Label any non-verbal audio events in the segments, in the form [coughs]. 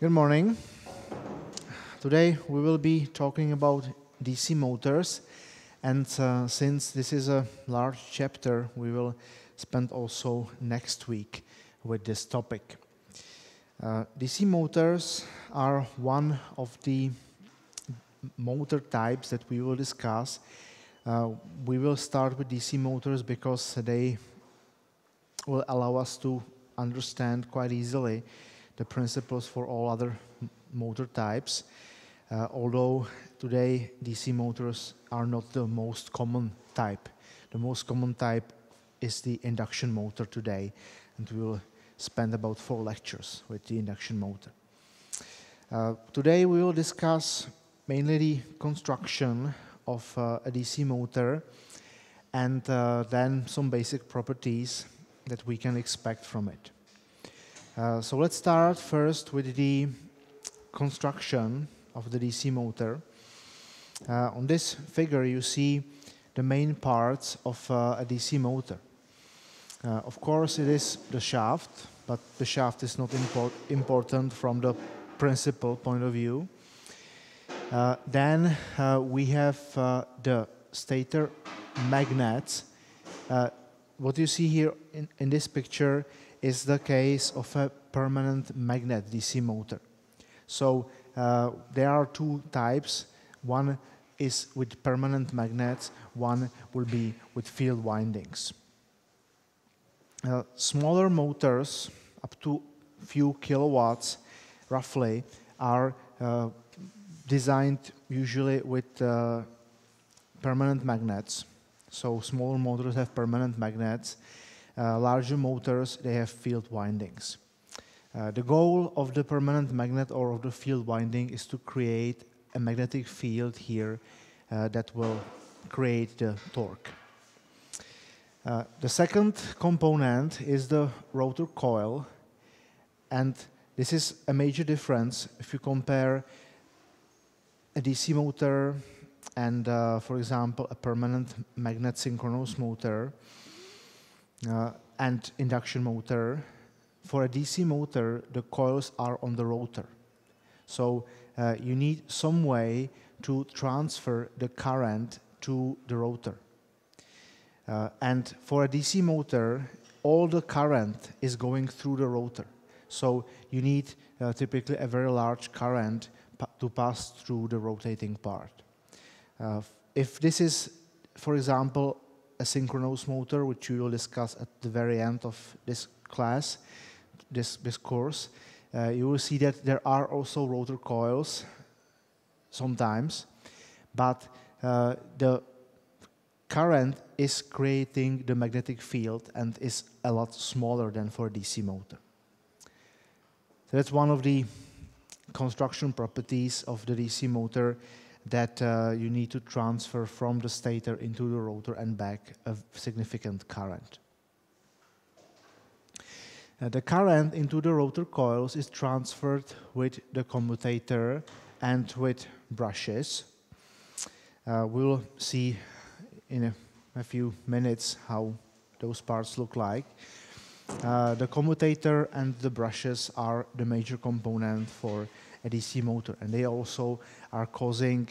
Good morning. Today we will be talking about DC motors and uh, since this is a large chapter we will spend also next week with this topic. Uh, DC motors are one of the motor types that we will discuss. Uh, we will start with DC motors because they will allow us to understand quite easily the principles for all other motor types. Uh, although today DC motors are not the most common type. The most common type is the induction motor today, and we will spend about four lectures with the induction motor. Uh, today we will discuss mainly the construction of uh, a DC motor and uh, then some basic properties that we can expect from it. Uh, so let's start first with the construction of the DC motor. Uh, on this figure you see the main parts of uh, a DC motor. Uh, of course it is the shaft, but the shaft is not import important from the principle point of view. Uh, then we have the stator magnets. What you see here in, in, this picture is the case of a permanent magnet DC motor. So uh, there are two types. One is with permanent magnets, one will be with field windings. Uh, smaller motors, up to few kilowatts roughly, are uh, designed usually with uh, permanent magnets. So smaller motors have permanent magnets. Uh, larger motors, they have field windings. Uh, the goal of the permanent magnet or of the field winding is to create a magnetic field here uh, that will create the torque. Uh, the second component is the rotor coil and this is a major difference if you compare a DC motor and uh, for example a permanent magnet synchronous motor and induction motor for a DC motor, the coils are on the rotor. So uh, you need some way to transfer the current to the rotor. Uh, and for a DC motor, all the current is going through the rotor. So you need uh, typically a very large current pa to pass through the rotating part. Uh, if this is, for example, a synchronous motor, which we will discuss at the very end of this class, this, this course, uh, you will see that there are also rotor coils sometimes, but uh, the current is creating the magnetic field and is a lot smaller than for DC motor. So that's one of the construction properties of the DC motor that uh, you need to transfer from the stator into the rotor and back a significant current. Uh, the current into the rotor coils is transferred with the commutator and with brushes. Uh, we'll see in a, a, few minutes how those parts look like. Uh, the commutator and the brushes are the major component for a DC motor and they also are causing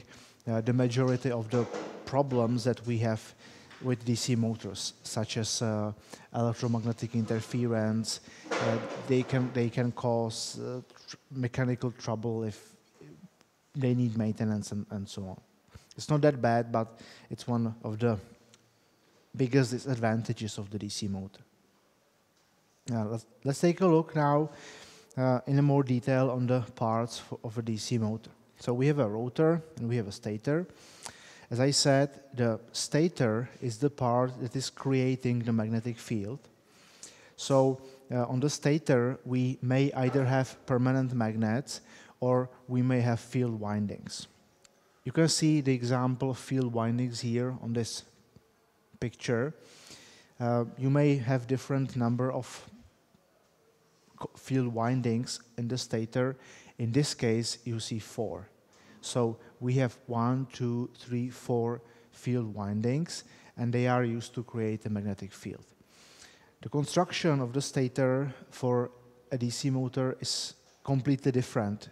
uh, the majority of the problems that we have with DC motors, such as uh, electromagnetic interference. Uh, they can they can cause uh, tr mechanical trouble if they need maintenance and, and so on. It's not that bad, but it's one of the biggest disadvantages of the DC motor. Now, let's, let's take a look now uh, in more detail on the parts of a DC motor. So we have a rotor and we have a stator. As I said, the stator is the part that is creating the magnetic field. So uh, on the stator, we may either have permanent magnets or we may have field windings. You can see the example of field windings here on this picture. Uh, you may have different number of field windings in the stator. In this case, you see four. So we have one, two, three, four field windings, and they are used to create a magnetic field. The construction of the stator for a DC motor is completely different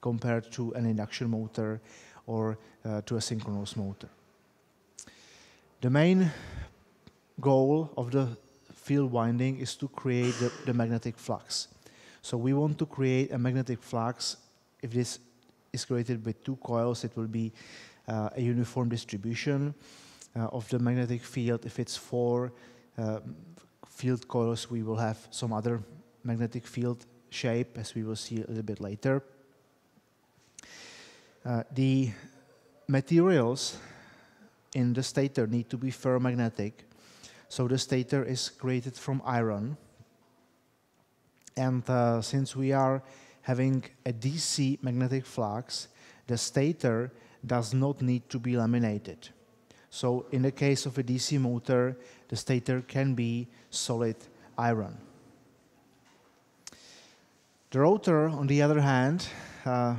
compared to an induction motor or uh, to a synchronous motor. The main goal of the field winding is to create the, the magnetic flux. So we want to create a magnetic flux. If this is created with two coils, it will be uh, a uniform distribution uh, of the magnetic field. If it's four uh, field coils, we will have some other magnetic field shape, as we will see a little bit later. Uh, the materials in the stator need to be ferromagnetic. So the stator is created from iron. And uh, since we are having a DC magnetic flux, the stator does not need to be laminated. So in the case of a DC motor, the stator can be solid iron. The rotor, on the other hand, uh,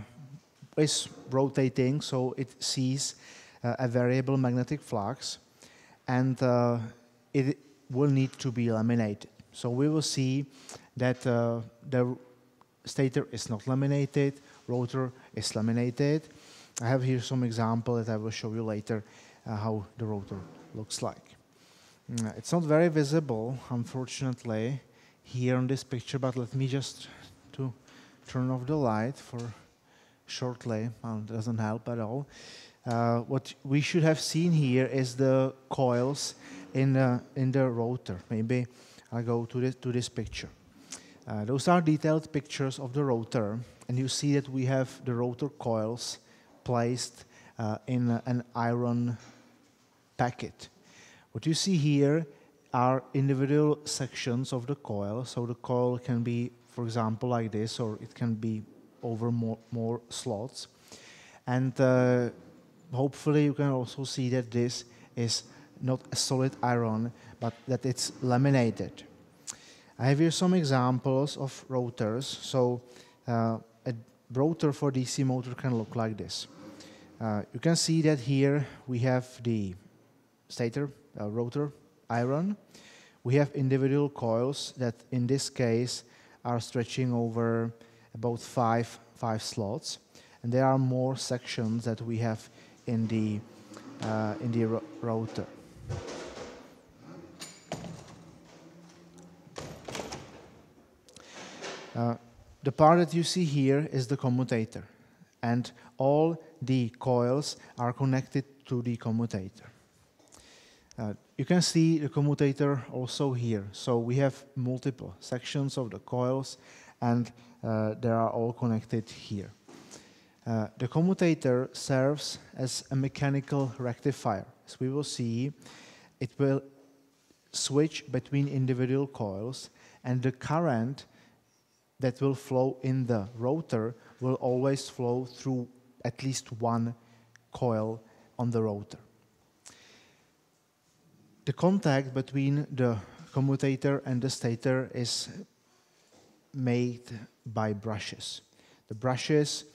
is rotating, so it sees uh, a variable magnetic flux, and uh, it will need to be laminated. So we will see that uh, the stator is not laminated, rotor is laminated. I have here some example that I will show you later uh, how the rotor looks like. Mm, it's not very visible, unfortunately, here on this picture, but let me just to turn off the light for shortly. Well, it doesn't help at all. Uh, what we should have seen here is the coils in the, in the rotor. Maybe I'll go to this, to this picture. Uh, those are detailed pictures of the rotor, and you see that we have the rotor coils placed uh, in an iron packet. What you see here are individual sections of the coil, so the coil can be, for example, like this, or it can be over more, more slots. And uh, hopefully you can also see that this is not a solid iron, but that it's laminated. I have here some examples of rotors. So uh, a rotor for DC motor can look like this. Uh, you can see that here we have the stator, uh, rotor, iron. We have individual coils that in this case are stretching over about five, five slots. And there are more sections that we have in the, uh, in the ro rotor. Uh, the part that you see here is the commutator, and all the coils are connected to the commutator. Uh, you can see the commutator also here. So we have multiple sections of the coils, and uh, they are all connected here. Uh, the commutator serves as a mechanical rectifier. As we will see, it will switch between individual coils, and the current that will flow in the rotor will always flow through at least one coil on the rotor. The contact between the commutator and the stator is made by brushes. The brushes,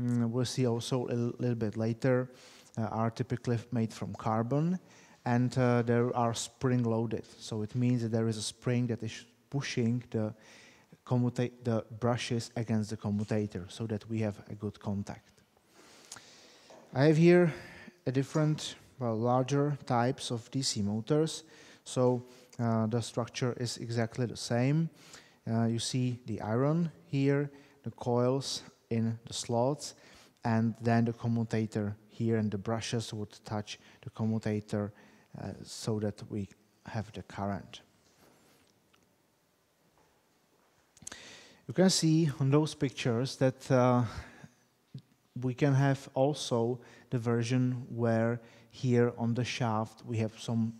mm, we'll see also a little bit later, uh, are typically made from carbon and uh, they are spring loaded. So it means that there is a spring that is pushing the, the brushes against the commutator so that we have a good contact. I have here a different, well, larger types of DC motors. So uh, the structure is exactly the same. Uh, you see the iron here, the coils in the slots, and then the commutator here, and the brushes would touch the commutator uh, so that we have the current. You can see on those pictures that uh, we can have also the version where here on the shaft we have some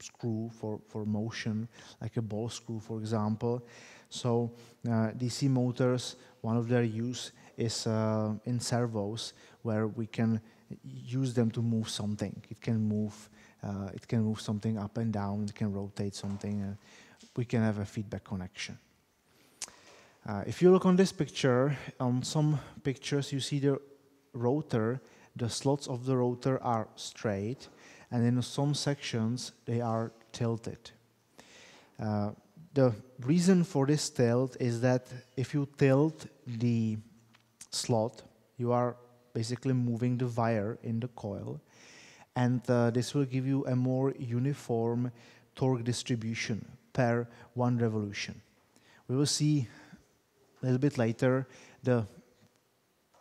screw for, for motion, like a ball screw, for example. So uh, DC motors, one of their use is uh, in servos, where we can use them to move something. It can move, uh, it can move something up and down. It can rotate something. And we can have a feedback connection. Uh, if you look on this picture, on some pictures you see the rotor, the slots of the rotor are straight, and in some sections they are tilted. Uh, the reason for this tilt is that if you tilt the slot, you are basically moving the wire in the coil, and uh, this will give you a more uniform torque distribution per one revolution. We will see a little bit later the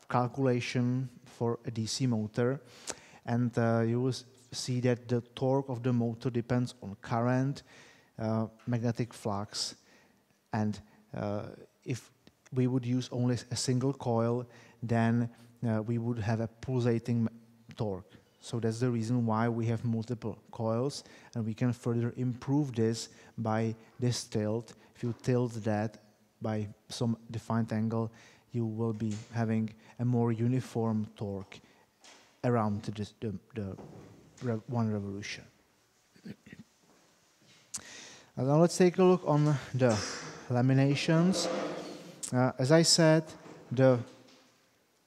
calculation for a DC motor, and uh, you will see that the torque of the motor depends on current, uh, magnetic flux, and uh, if we would use only a single coil, then uh, we would have a pulsating torque. So that's the reason why we have multiple coils, and we can further improve this by this tilt. If you tilt that by some defined angle, you will be having a more uniform torque around the, the, the one revolution. now let's take a look on the laminations. Uh, as I said, the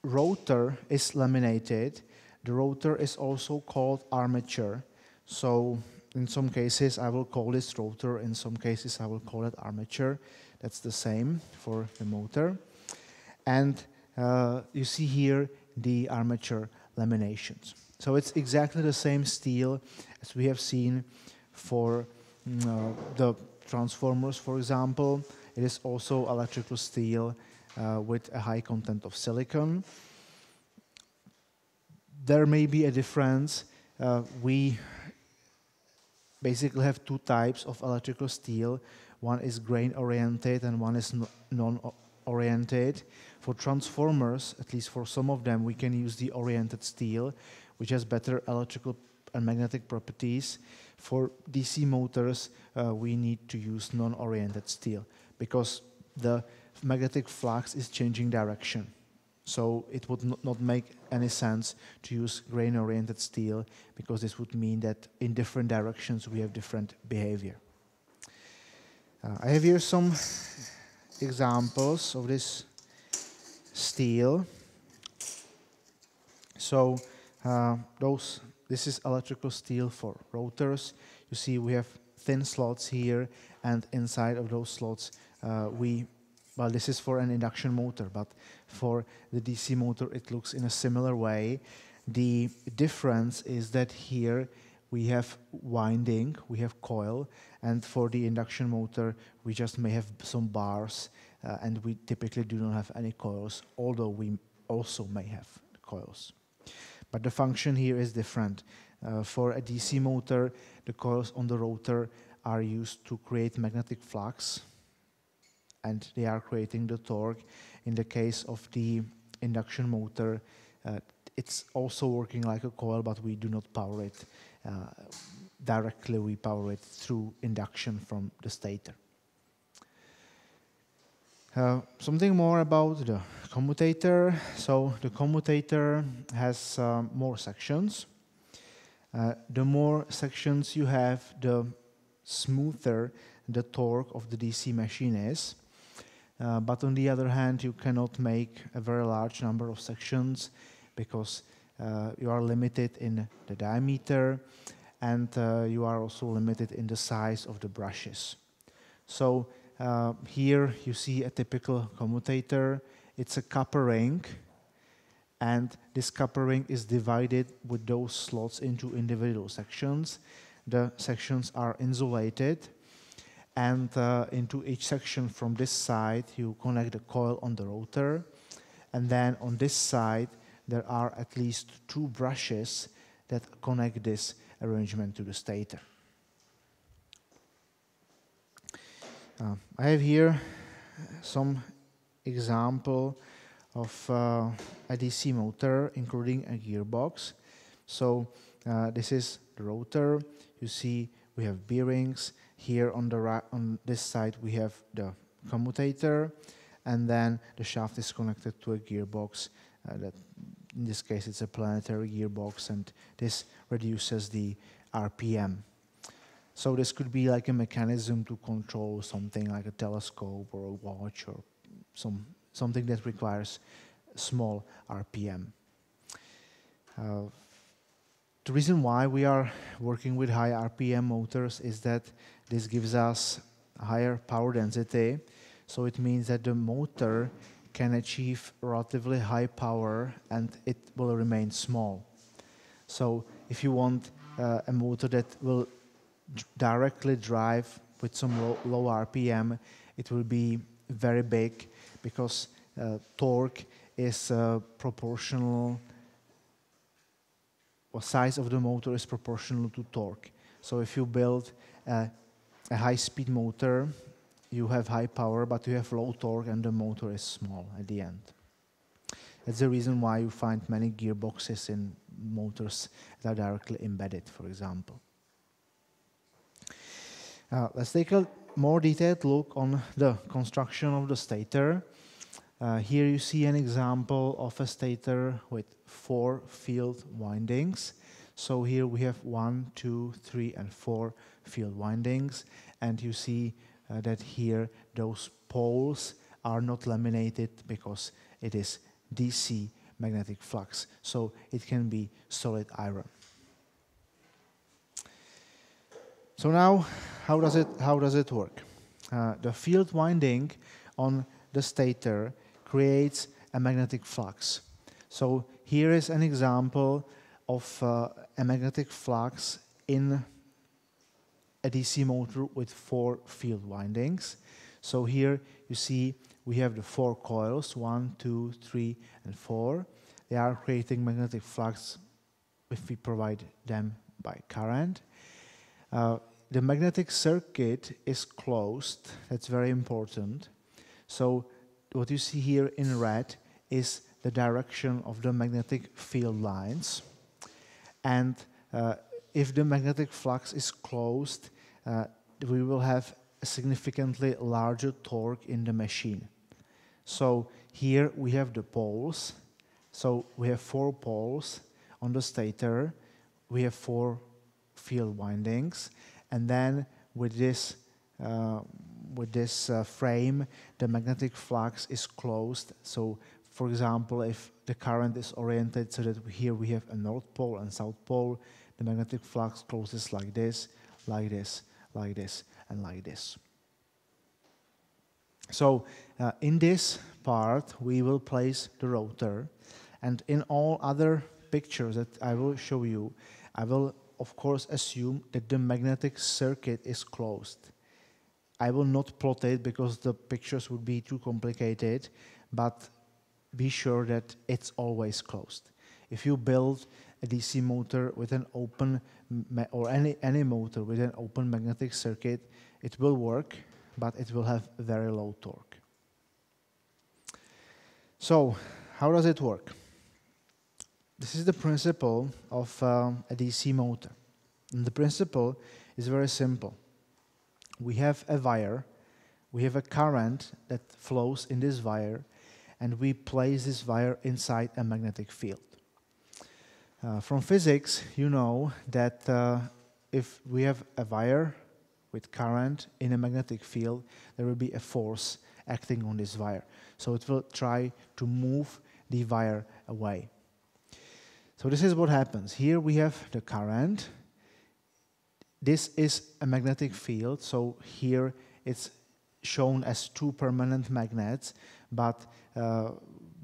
rotor is laminated. The rotor is also called armature. So in some cases I will call this rotor, in some cases I will call it armature. That's the same for the motor. And uh, you see here the armature laminations. So it's exactly the same steel as we have seen for mm, uh, the transformers, for example. It is also electrical steel uh, with a high content of silicon. There may be a difference. Uh, we basically have two types of electrical steel. One is grain oriented and one is non oriented. For transformers, at least for some of them, we can use the oriented steel, which has better electrical and magnetic properties. For DC motors, uh, we need to use non-oriented steel because the magnetic flux is changing direction. So it would not make any sense to use grain-oriented steel because this would mean that in different directions we have different behavior. Uh, I have here some examples of this steel. So uh, those this is electrical steel for rotors. You see we have thin slots here and inside of those slots we well this is for an induction motor but for the DC motor it looks in a similar way. The difference is that here we have winding, we have coil, and for the induction motor we just may have some bars uh, and we typically do not have any coils, although we also may have coils. But the function here is different. Uh, for a DC motor, the coils on the rotor are used to create magnetic flux, and they are creating the torque. In the case of the induction motor, uh, it's also working like a coil, but we do not power it uh, directly. We power it through induction from the stator. Uh, something more about the commutator. So the commutator has uh, more sections. Uh, the more sections you have, the smoother the torque of the DC machine is. Uh, but on the other hand, you cannot make a very large number of sections because uh, you are limited in the diameter and uh, you are also limited in the size of the brushes. So uh, here you see a typical commutator. It's a copper ring, and this copper ring is divided with those slots into individual sections. The sections are insulated, and uh, into each section from this side you connect the coil on the rotor, and then on this side there are at least two brushes that connect this arrangement to the stator. Uh, I have here some example of uh, a DC motor, including a gearbox. So uh, this is the rotor. You see we have bearings. Here on the right, on this side we have the commutator, and then the shaft is connected to a gearbox. Uh, that in this case it's a planetary gearbox, and this reduces the RPM so this could be like a mechanism to control something like a telescope or a watch or some something that requires small RPM. Uh, the reason why we are working with high RPM motors is that this gives us higher power density. So it means that the motor can achieve relatively high power and it will remain small. So if you want uh, a motor that will directly drive with some low, low, RPM, it will be very big because uh, torque is uh, proportional, or size of the motor is proportional to torque. So if you build a, a high-speed motor, you have high power, but you have low torque and the motor is small at the end. That's the reason why you find many gearboxes in motors that are directly embedded, for example. Uh, let's take a more detailed look on the construction of the stator. Uh, here you see an example of a stator with four field windings. So here we have one, two, three, and four field windings. And you see uh, that here those poles are not laminated because it is DC magnetic flux. So it can be solid iron. So now, how does it, how does it work? Uh, the field winding on the stator creates a magnetic flux. So here is an example of uh, a magnetic flux in a DC motor with four field windings. So here you see we have the four coils, one, two, three, and four. They are creating magnetic flux if we provide them by current. Uh, the magnetic circuit is closed. That's very important. So what you see here in red is the direction of the magnetic field lines. And uh, if the magnetic flux is closed, uh, we will have a significantly larger torque in the machine. So here we have the poles. So we have four poles on the stator. We have four field windings. And then with this, uh, with this uh, frame, the magnetic flux is closed. So for example, if the current is oriented so that here we have a north pole and south pole, the magnetic flux closes like this, like this, like this, and like this. So uh, in this part, we will place the rotor, and in all other pictures that I will show you, I will of course assume that the magnetic circuit is closed. I will not plot it because the pictures would be too complicated, but be sure that it's always closed. If you build a DC motor with an open, or any, any motor with an open magnetic circuit, it will work, but it will have very low torque. So, how does it work? This is the principle of um, a DC motor. And the principle is very simple. We have a wire, we have a current that flows in this wire, and we place this wire inside a magnetic field. Uh, from physics, you know that uh, if we have a wire with current in a magnetic field, there will be a force acting on this wire. So it will try to move the wire away. So this is what happens. Here we have the current. This is a magnetic field, so here it's shown as two permanent magnets, but uh,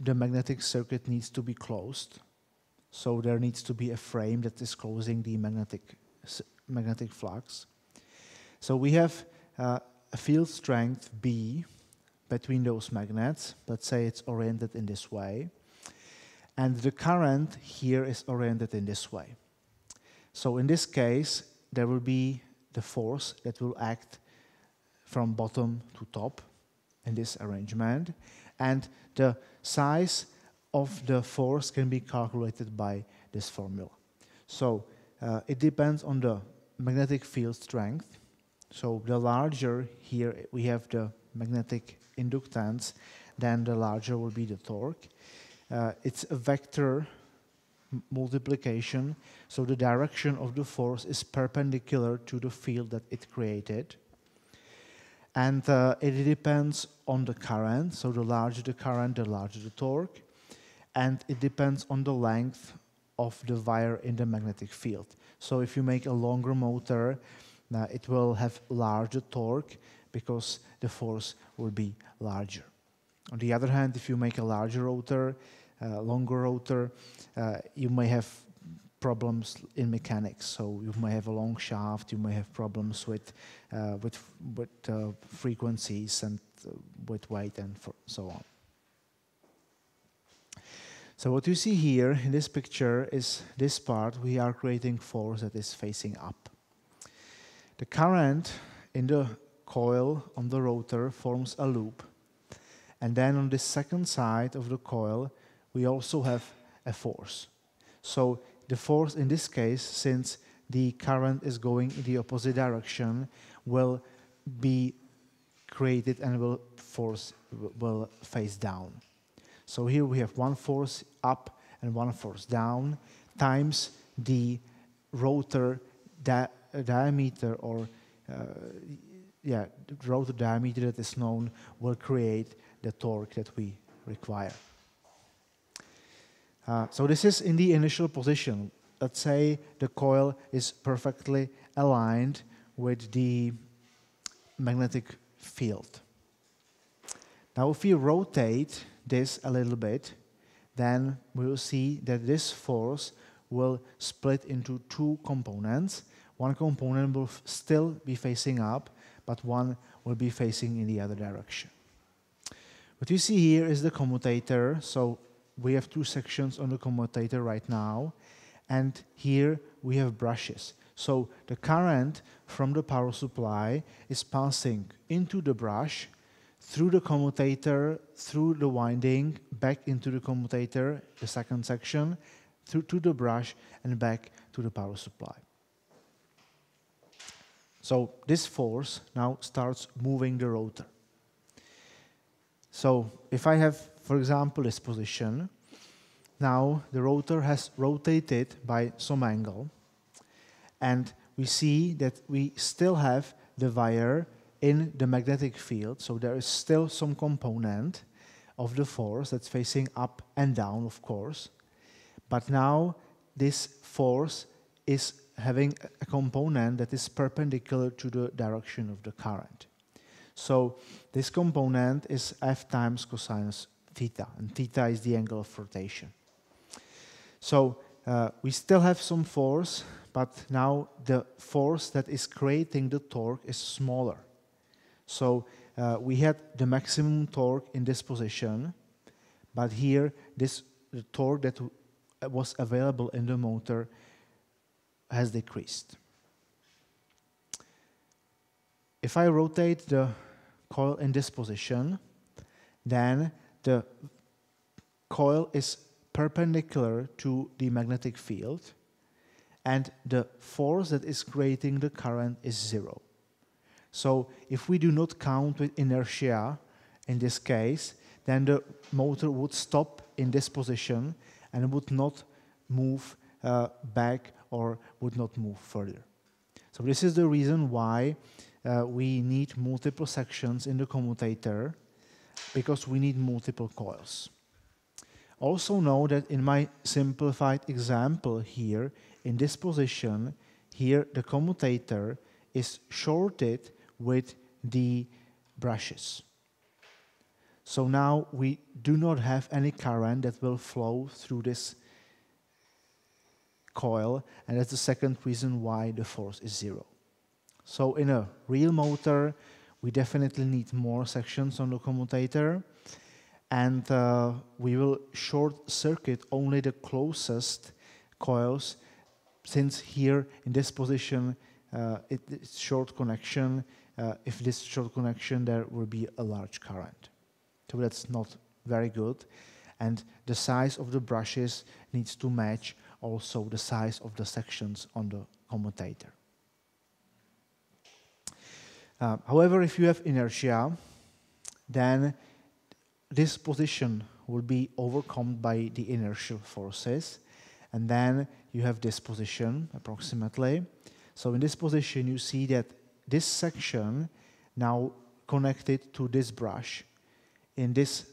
the magnetic circuit needs to be closed. So there needs to be a frame that is closing the magnetic, magnetic flux. So we have uh, a field strength B between those magnets. Let's say it's oriented in this way. And the current here is oriented in this way. So in this case, there will be the force that will act from bottom to top in this arrangement. And the size of the force can be calculated by this formula. So uh, it depends on the magnetic field strength. So the larger here we have the magnetic inductance, then the larger will be the torque. Uh, it's a vector multiplication, so the direction of the force is perpendicular to the field that it created. And uh, it depends on the current, so the larger the current, the larger the torque and it depends on the length of the wire in the magnetic field. So if you make a longer motor, uh, it will have larger torque because the force will be larger. On the other hand, if you make a larger rotor, longer rotor, uh, you may have problems in mechanics. So you may have a long shaft, you may have problems with uh, with with uh, frequencies and uh, with weight and so on. So what you see here in this picture is this part, we are creating force that is facing up. The current in the coil on the rotor forms a loop. And then on the second side of the coil, we also have a force. So the force in this case, since the current is going in the opposite direction, will be created and will force will face down. So here we have one force up and one force down times the rotor di diameter or uh, yeah, rotor diameter that is known will create the torque that we require. Uh, so this is in the initial position. Let's say the coil is perfectly aligned with the magnetic field. Now if we rotate this a little bit, then we will see that this force will split into two components. One component will still be facing up, but one will be facing in the other direction. What you see here is the commutator. So we have two sections on the commutator right now. And here we have brushes. So the current from the power supply is passing into the brush through the commutator, through the winding, back into the commutator, the second section, through to the brush, and back to the power supply. So this force now starts moving the rotor. So if I have, for example, this position, now the rotor has rotated by some angle, and we see that we still have the wire in the magnetic field, so there is still some component of the force that's facing up and down, of course. But now this force is having a component that is perpendicular to the direction of the current. So this component is F times cosine theta, and theta is the angle of rotation. So uh, we still have some force, but now the force that is creating the torque is smaller. So uh, we had the maximum torque in this position, but here this the torque that was available in the motor has decreased. If I rotate the coil in this position, then the coil is perpendicular to the magnetic field and the force that is creating the current is zero. So if we do not count with inertia in this case, then the motor would stop in this position and would not move uh, back or would not move further. So this is the reason why uh, we need multiple sections in the commutator because we need multiple coils. Also know that in my simplified example here, in this position, here the commutator is shorted with the brushes. So now we do not have any current that will flow through this coil, and that's the second reason why the force is zero. So in a real motor, we definitely need more sections on the commutator, and uh, we will short circuit only the closest coils, since here in this position, uh, it, it's short connection, uh, if this short connection, there will be a large current. So that's not very good. And the size of the brushes needs to match also the size of the sections on the commutator. Uh, however, if you have inertia, then this position will be overcome by the inertial forces. And then you have this position approximately. So in this position, you see that this section now connected to this brush. In this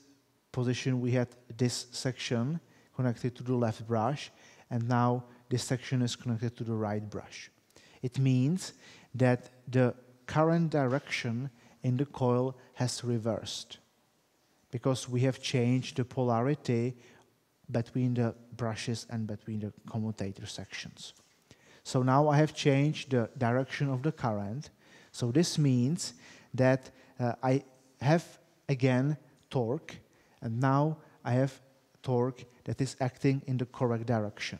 position, we had this section connected to the left brush, and now this section is connected to the right brush. It means that the current direction in the coil has reversed. because we have changed the polarity between the brushes and between the commutator sections. So now I have changed the direction of the current. So this means that uh, I have again torque and now I have torque that is acting in the correct direction.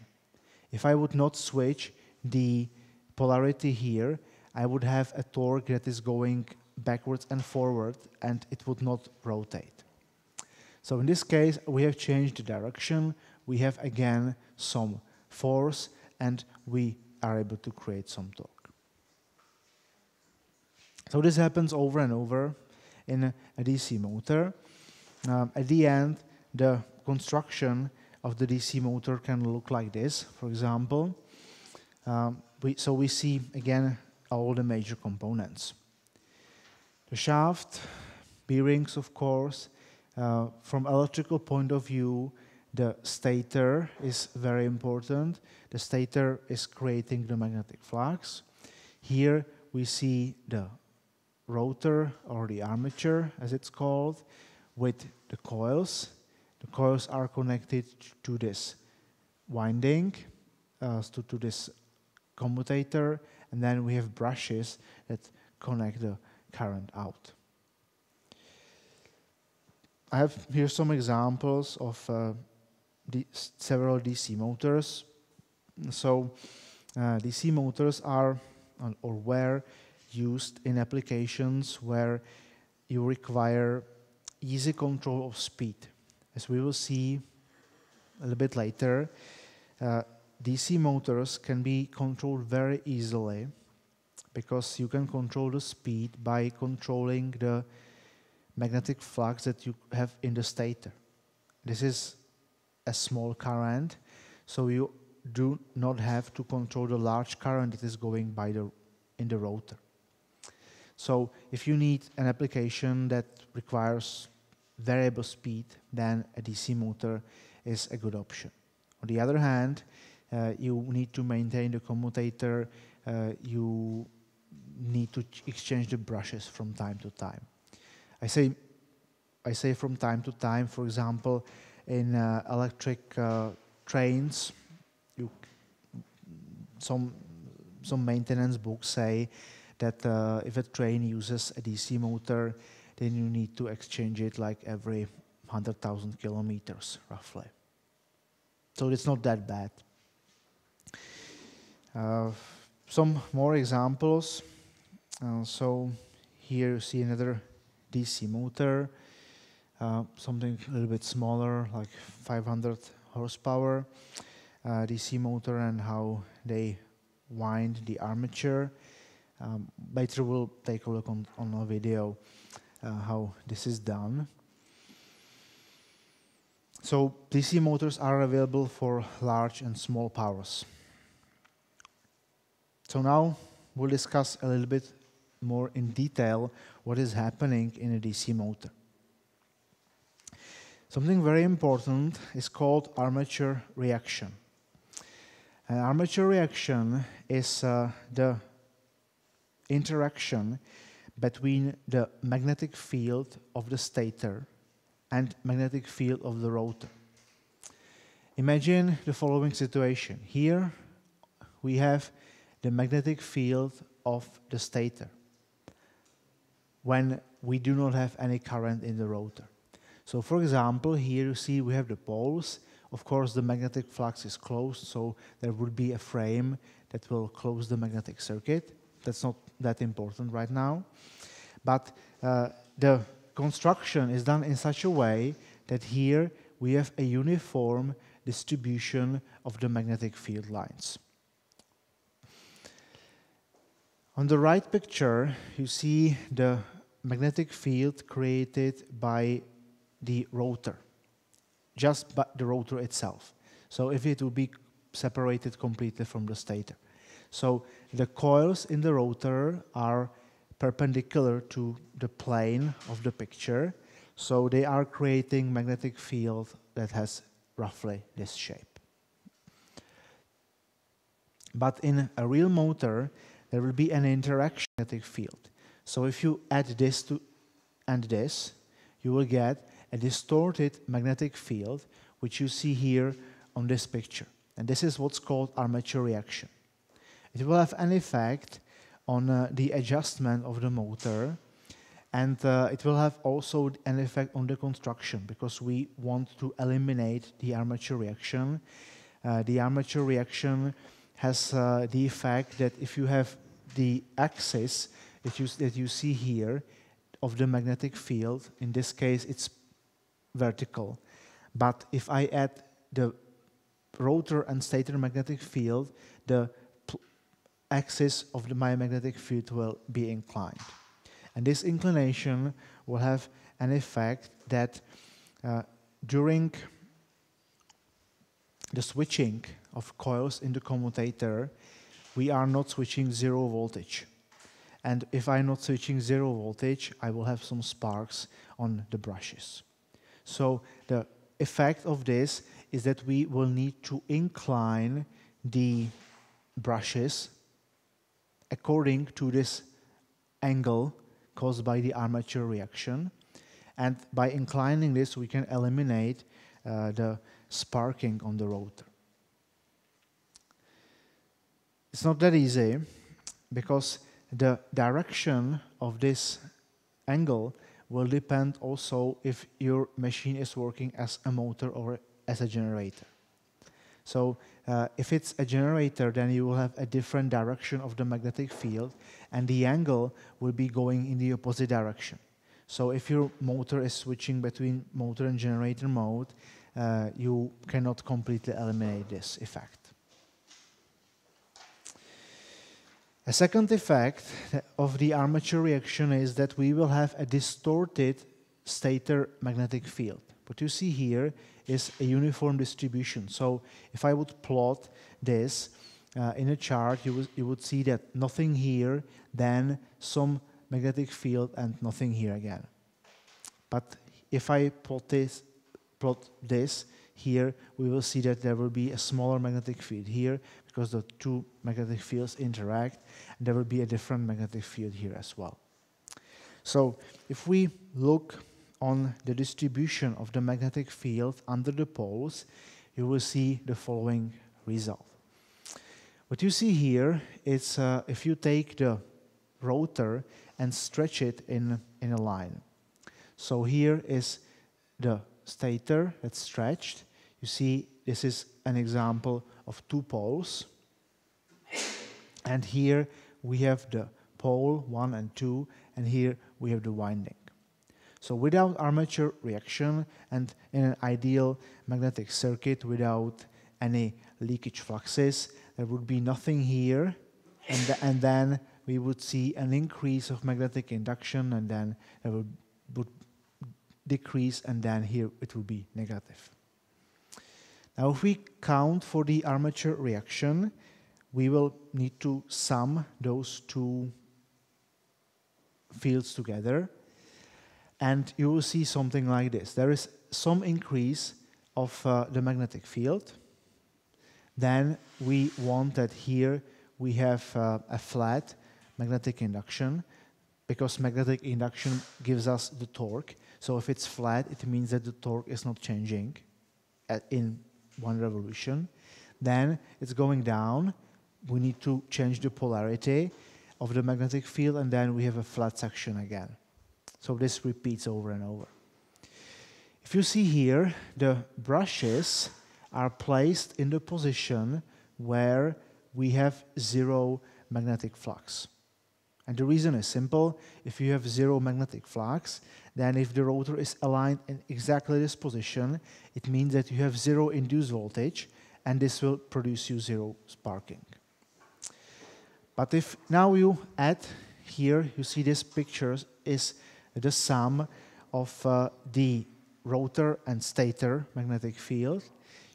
If I would not switch the polarity here, I would have a torque that is going backwards and forward and it would not rotate. So in this case, we have changed the direction. We have again some force and we are able to create some torque. So this happens over and over in a, DC motor. Um, at the end, the construction of the DC motor can look like this, for example. Um, we, so we see again all the major components. The shaft, bearings of course, uh, from electrical point of view, the stator is very important. The stator is creating the magnetic flux. Here we see the rotor or the armature as it's called with the coils. The coils are connected to this winding, uh, to, to this commutator, and then we have brushes that connect the current out. I have here some examples of uh, several DC motors. So uh, DC motors are or were used in applications where you require easy control of speed. As we will see a little bit later, uh, DC motors can be controlled very easily because you can control the speed by controlling the magnetic flux that you have in the stator. This is a small current, so you do not have to control the large current that is going by the in the rotor. So if you need an application that requires variable speed, then a DC motor is a good option. On the other hand, you need to maintain the commutator, uh, you need to exchange the brushes from time to time. I say, I say from time to time, for example, in uh, electric uh, trains, you, some, some maintenance books say that uh, if a train uses a DC motor, then you need to exchange it like every 100,000 kilometers, roughly. So it's not that bad. Uh, some more examples. Uh, so here you see another DC motor, uh, something a little bit smaller, like 500 horsepower DC motor and how they wind the armature. Um, later we'll take a look on, on a video uh, how this is done. So DC motors are available for large and small powers. So now we'll discuss a little bit more in detail what is happening in a DC motor. Something very important is called armature reaction. An armature reaction is uh, the interaction between the magnetic field of the stator and magnetic field of the rotor. Imagine the following situation. Here we have the magnetic field of the stator when we do not have any current in the rotor. So for example, here you see we have the poles. Of course, the magnetic flux is closed, so there would be a frame that will close the magnetic circuit. That's not that important right now. But uh, the construction is done in such a way that here we have a uniform distribution of the magnetic field lines. On the right picture, you see the magnetic field created by the rotor, just by the rotor itself. So if it would be separated completely from the stator. So the coils in the rotor are perpendicular to the plane of the picture. So they are creating magnetic field that has roughly this shape. But in a real motor, there will be an interaction magnetic field. So if you add this to and this, you will get a distorted magnetic field, which you see here on this picture. And this is what's called armature reaction. It will have an effect on uh, the adjustment of the motor and uh, it will have also an effect on the construction because we want to eliminate the armature reaction. Uh, the armature reaction has uh, the effect that if you have the axis that you, that you see here of the magnetic field, in this case it's vertical. But if I add the rotor and stator magnetic field, the axis of the my magnetic field will be inclined. And this inclination will have an effect that uh, during the switching of coils in the commutator, we are not switching zero voltage. And if I'm not switching zero voltage, I will have some sparks on the brushes. So the effect of this is that we will need to incline the brushes according to this angle caused by the armature reaction. And by inclining this, we can eliminate uh, the sparking on the rotor. It's not that easy because the direction of this angle will depend also if your machine is working as a motor or as a generator. So uh, if it's a generator, then you will have a different direction of the magnetic field, and the angle will be going in the opposite direction. So if your motor is switching between motor and generator mode, uh, you cannot completely eliminate this effect. A second effect of the armature reaction is that we will have a distorted stator magnetic field. What you see here is a uniform distribution. So if I would plot this uh, in a chart, you would, you would see that nothing here, then some magnetic field and nothing here again. But if I plot this, plot this here, we will see that there will be a smaller magnetic field here because the two magnetic fields interact, and there will be a different magnetic field here as well. So if we look on the distribution of the magnetic field under the poles, you will see the following result. What you see here is uh, if you take the rotor and stretch it in, in a line. So here is the stator that's stretched. You see this is an example of two poles. And here we have the pole 1 and 2, and here we have the winding. So without armature reaction and in an ideal magnetic circuit without any leakage fluxes, there would be nothing here, and, th and then we would see an increase of magnetic induction, and then it would, would decrease, and then here it will be negative. Now, if we count for the armature reaction, we will need to sum those two fields together and you will see something like this. There is some increase of uh, the magnetic field. Then we want that here we have uh, a flat magnetic induction because magnetic induction gives us the torque. So if it's flat, it means that the torque is not changing in one revolution. Then it's going down. We need to change the polarity of the magnetic field, and then we have a flat section again. So this repeats over and over. If you see here, the brushes are placed in the position where we have zero magnetic flux. And the reason is simple. If you have zero magnetic flux, then if the rotor is aligned in exactly this position, it means that you have zero induced voltage, and this will produce you zero sparking. But if now you add here, you see this picture is the sum of uh, the rotor and stator magnetic field,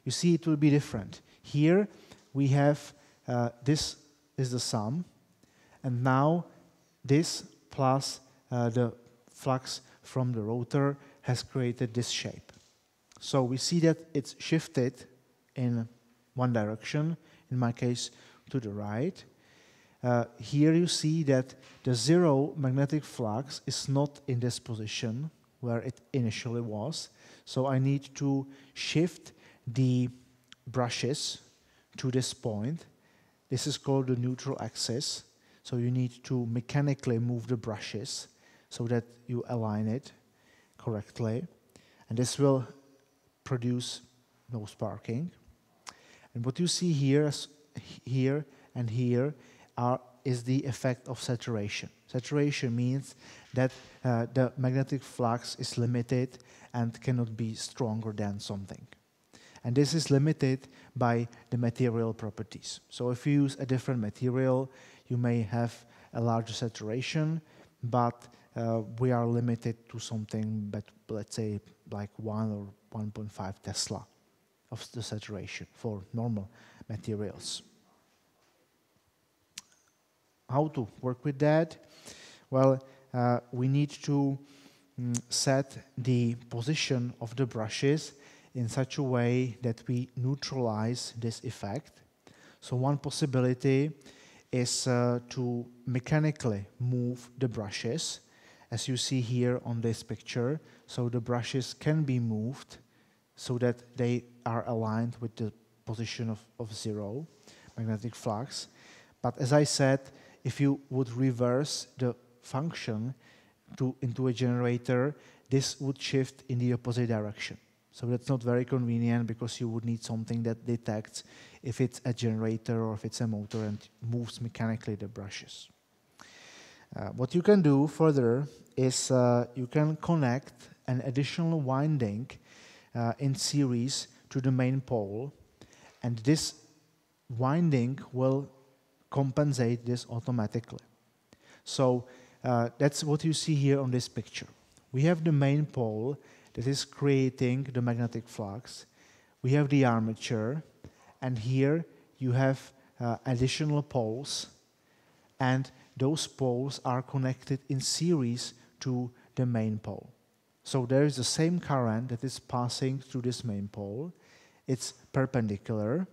you see it will be different. Here we have uh, this is the sum, and now this plus uh, the flux from the rotor has created this shape. So we see that it's shifted in one direction, in my case to the right, uh, here you see that the zero magnetic flux is not in this position, where it initially was. So I need to shift the brushes to this point. This is called the neutral axis. So you need to mechanically move the brushes so that you align it correctly. And this will produce no sparking. And what you see here, here and here are, is the effect of saturation. Saturation means that uh, the magnetic flux is limited and cannot be stronger than something. And this is limited by the material properties. So if you use a different material, you may have a larger saturation, but uh, we are limited to something, but let's say like 1 or 1.5 Tesla of the saturation for normal materials. How to work with that? Well, uh, we need to mm, set the position of the brushes in such a way that we neutralize this effect. So one possibility is uh, to mechanically move the brushes, as you see here on this picture. So the brushes can be moved so that they are aligned with the position of, of zero magnetic flux. But as I said, if you would reverse the function to, into a generator, this would shift in the opposite direction. So that's not very convenient because you would need something that detects if it's a generator or if it's a motor and moves mechanically the brushes. Uh, what you can do further is uh, you can connect an additional winding uh, in series to the main pole and this winding will compensate this automatically. So uh, that's what you see here on this picture. We have the main pole that is creating the magnetic flux. We have the armature, and here you have uh, additional poles, and those poles are connected in series to the main pole. So there is the same current that is passing through this main pole. It's perpendicular.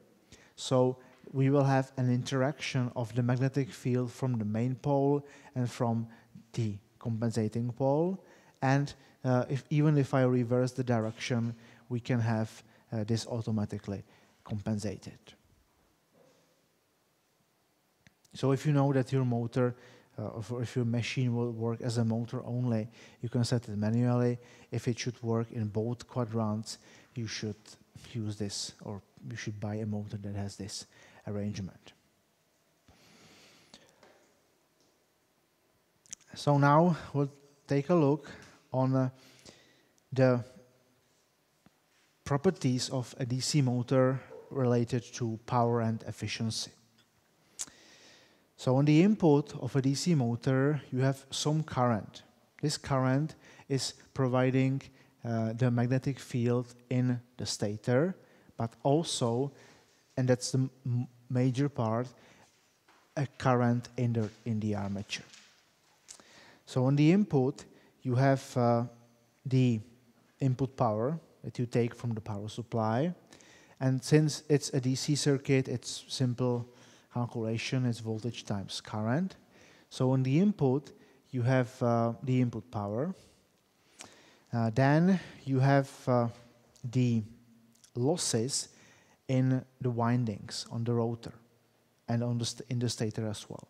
So we will have an interaction of the magnetic field from the main pole and from the compensating pole. And uh, if, even if I reverse the direction, we can have uh, this automatically compensated. So if you know that your motor uh, or if your machine will work as a motor only, you can set it manually. If it should work in both quadrants, you should use this or you should buy a motor that has this arrangement. So now we'll take a look on uh, the properties of a DC motor related to power and efficiency. So on the input of a DC motor, you have some current. This current is providing uh, the magnetic field in the stator, but also, and that's the major part, a current in the, in the armature. So on the input, you have uh, the input power that you take from the power supply. And since it's a DC circuit, it's simple calculation, it's voltage times current. So on the input, you have uh, the input power. Uh, then you have uh, the losses in the windings on the rotor and on the in the stator as well.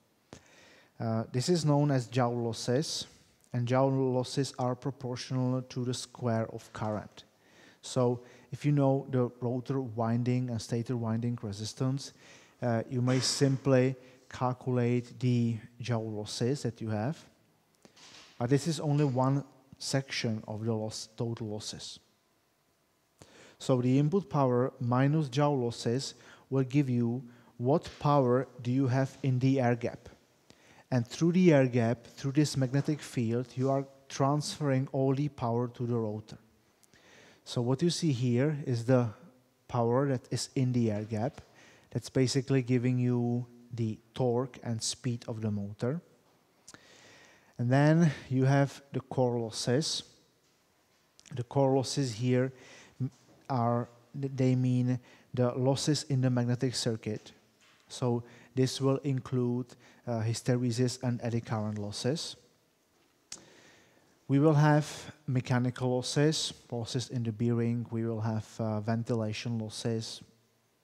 Uh, this is known as Joule losses, and Joule losses are proportional to the square of current. So if you know the rotor winding and stator winding resistance, uh, you may simply calculate the Joule losses that you have. But this is only one section of the loss, total losses. So the input power minus Joule losses will give you what power do you have in the air gap. And through the air gap, through this magnetic field, you are transferring all the power to the rotor. So what you see here is the power that is in the air gap. That's basically giving you the torque and speed of the motor. And then you have the core losses. The core losses here are, they mean the losses in the magnetic circuit. So this will include uh, hysteresis and eddy current losses. We will have mechanical losses, losses in the bearing, we will have uh, ventilation losses,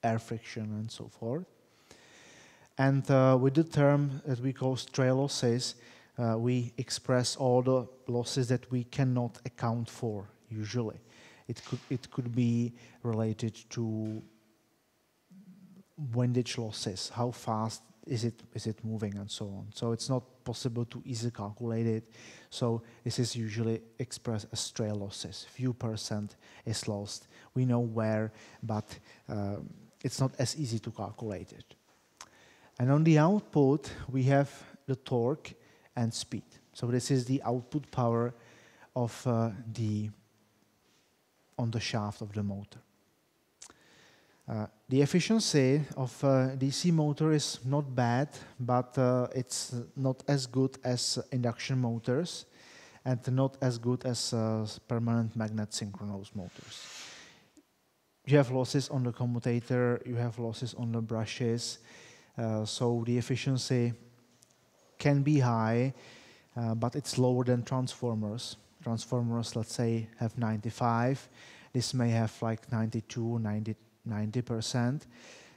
air friction, and so forth. And uh, with the term that we call stray losses, uh, we express all the losses that we cannot account for usually. It could, it could be related to windage losses, how fast is it, is it moving and so on. So it's not possible to easily calculate it. So this is usually expressed as stray losses. Few percent is lost. We know where, but um, it's not as easy to calculate it. And on the output, we have the torque and speed. So this is the output power of uh, the on the shaft of the motor. Uh, the efficiency of uh, DC motor is not bad, but uh, it's not as good as induction motors and not as good as uh, permanent magnet synchronous motors. You have losses on the commutator, you have losses on the brushes, uh, so the efficiency can be high, uh, but it's lower than transformers. Transformers, let's say, have 95. This may have like 92, 90, 90%.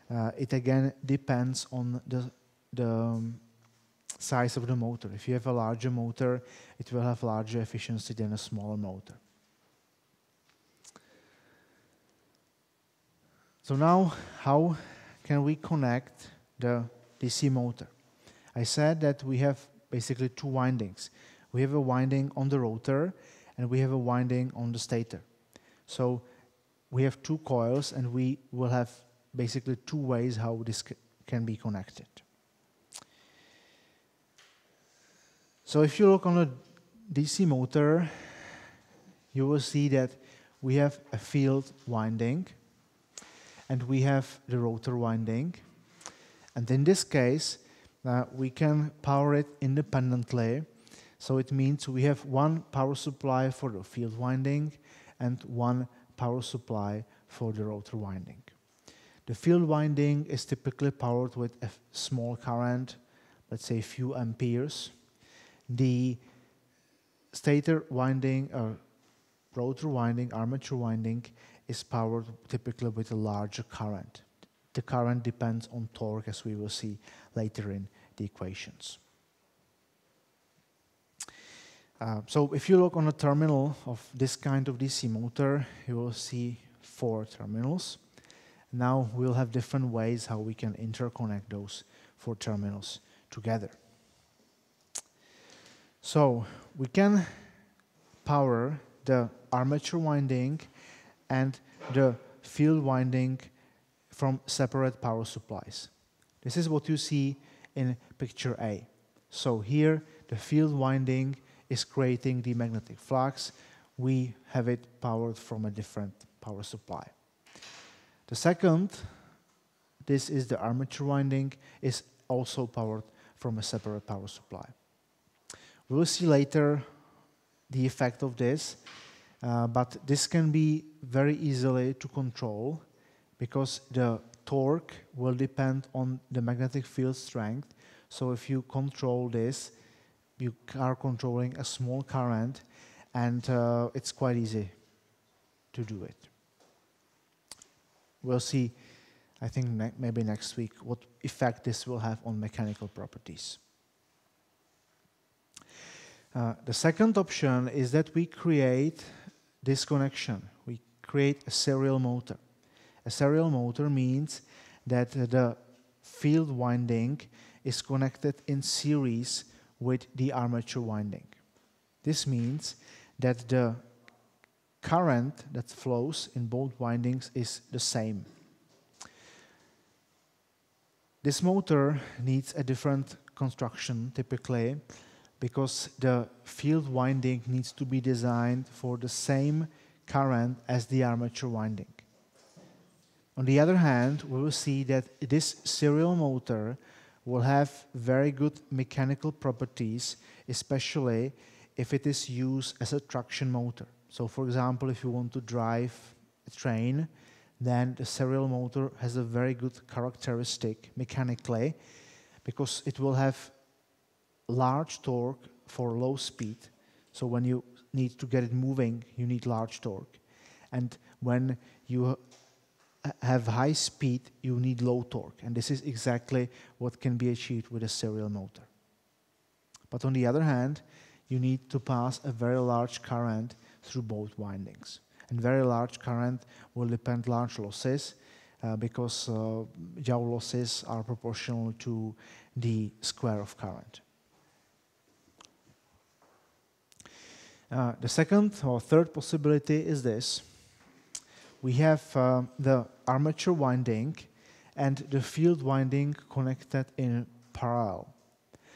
Uh, it again depends on the, the um, size of the motor. If you have a larger motor, it will have larger efficiency than a smaller motor. So now, how can we connect the DC motor? I said that we have basically two windings. We have a winding on the rotor and we have a winding on the stator. So we have two coils and we will have basically two ways how this can be connected. So if you look on a DC motor, you will see that we have a field winding and we have the rotor winding. And in this case, uh, we can power it independently. So it means we have one power supply for the field winding and one power supply for the rotor winding. The field winding is typically powered with a small current, let's say a few amperes. The stator winding or rotor winding, armature winding is powered typically with a larger current. The current depends on torque as we will see later in the equations. Uh, so if you look on a terminal of this kind of DC motor, you will see four terminals. Now we'll have different ways how we can interconnect those four terminals together. So we can power the armature winding and the field winding from separate power supplies. This is what you see in picture A. So here the field winding is creating the magnetic flux. We have it powered from a different power supply. The second, this is the armature winding, is also powered from a separate power supply. We will see later the effect of this, uh, but this can be very easily to control because the torque will depend on the magnetic field strength. So if you control this, you are controlling a small current and uh, it's quite easy to do it. We'll see, I think ne maybe next week, what effect this will have on mechanical properties. Uh, the second option is that we create this connection. We create a serial motor. A serial motor means that the field winding is connected in series with the armature winding. This means that the current that flows in both windings is the same. This motor needs a different construction typically because the field winding needs to be designed for the same current as the armature winding. On the other hand, we will see that this serial motor will have very good mechanical properties, especially if it is used as a traction motor. So for example, if you want to drive a train, then the serial motor has a very good characteristic mechanically because it will have large torque for low speed. So when you need to get it moving, you need large torque. And when you have high speed, you need low torque. And this is exactly what can be achieved with a serial motor. But on the other hand, you need to pass a very large current through both windings. And very large current will depend large losses uh, because uh, Joule losses are proportional to the square of current. Uh, the second or third possibility is this. We have uh, the armature winding and the field winding connected in parallel.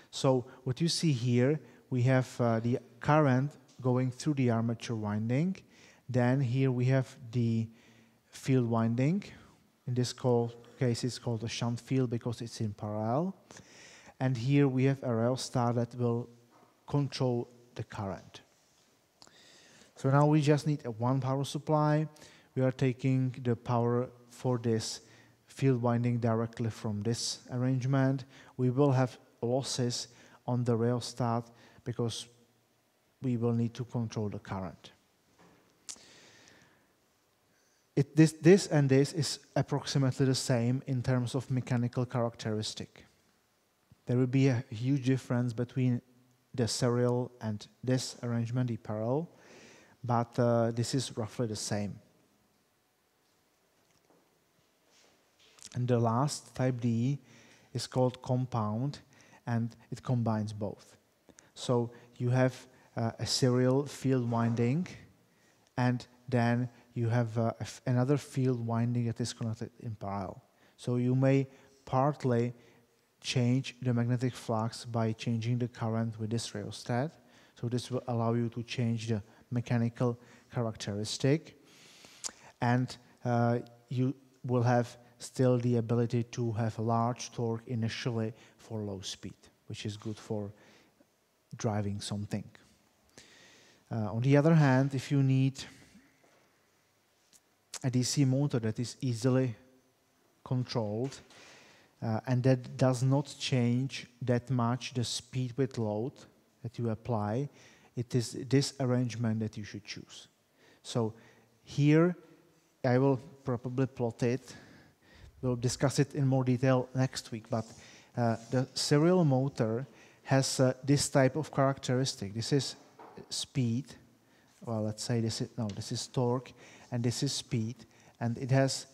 So what you see here, we have uh, the current going through the armature winding. Then here we have the field winding. In this case, it's called a shunt field because it's in parallel. And here we have a rheostat that will control the current. So now we just need a one power supply. We are taking the power for this field winding directly from this arrangement. We will have losses on the rheostat because we will need to control the current. It, this, this and this is approximately the same in terms of mechanical characteristic. There will be a huge difference between the serial and this arrangement, the parallel, but uh, this is roughly the same. And the last, type D, is called compound, and it combines both. So you have uh, a serial field winding, and then you have uh, another field winding that is connected in parallel. So you may partly change the magnetic flux by changing the current with this rheostat. So this will allow you to change the mechanical characteristic. And uh, you will have still the ability to have a large torque initially for low speed, which is good for driving something. Uh, on the other hand, if you need a DC motor that is easily controlled uh, and that does not change that much the speed with load that you apply, it is this arrangement that you should choose. So here I will probably plot it. We'll discuss it in more detail next week, but uh, the serial motor has uh, this type of characteristic. This is speed. Well, let's say this is, no, this is torque, and this is speed, and it has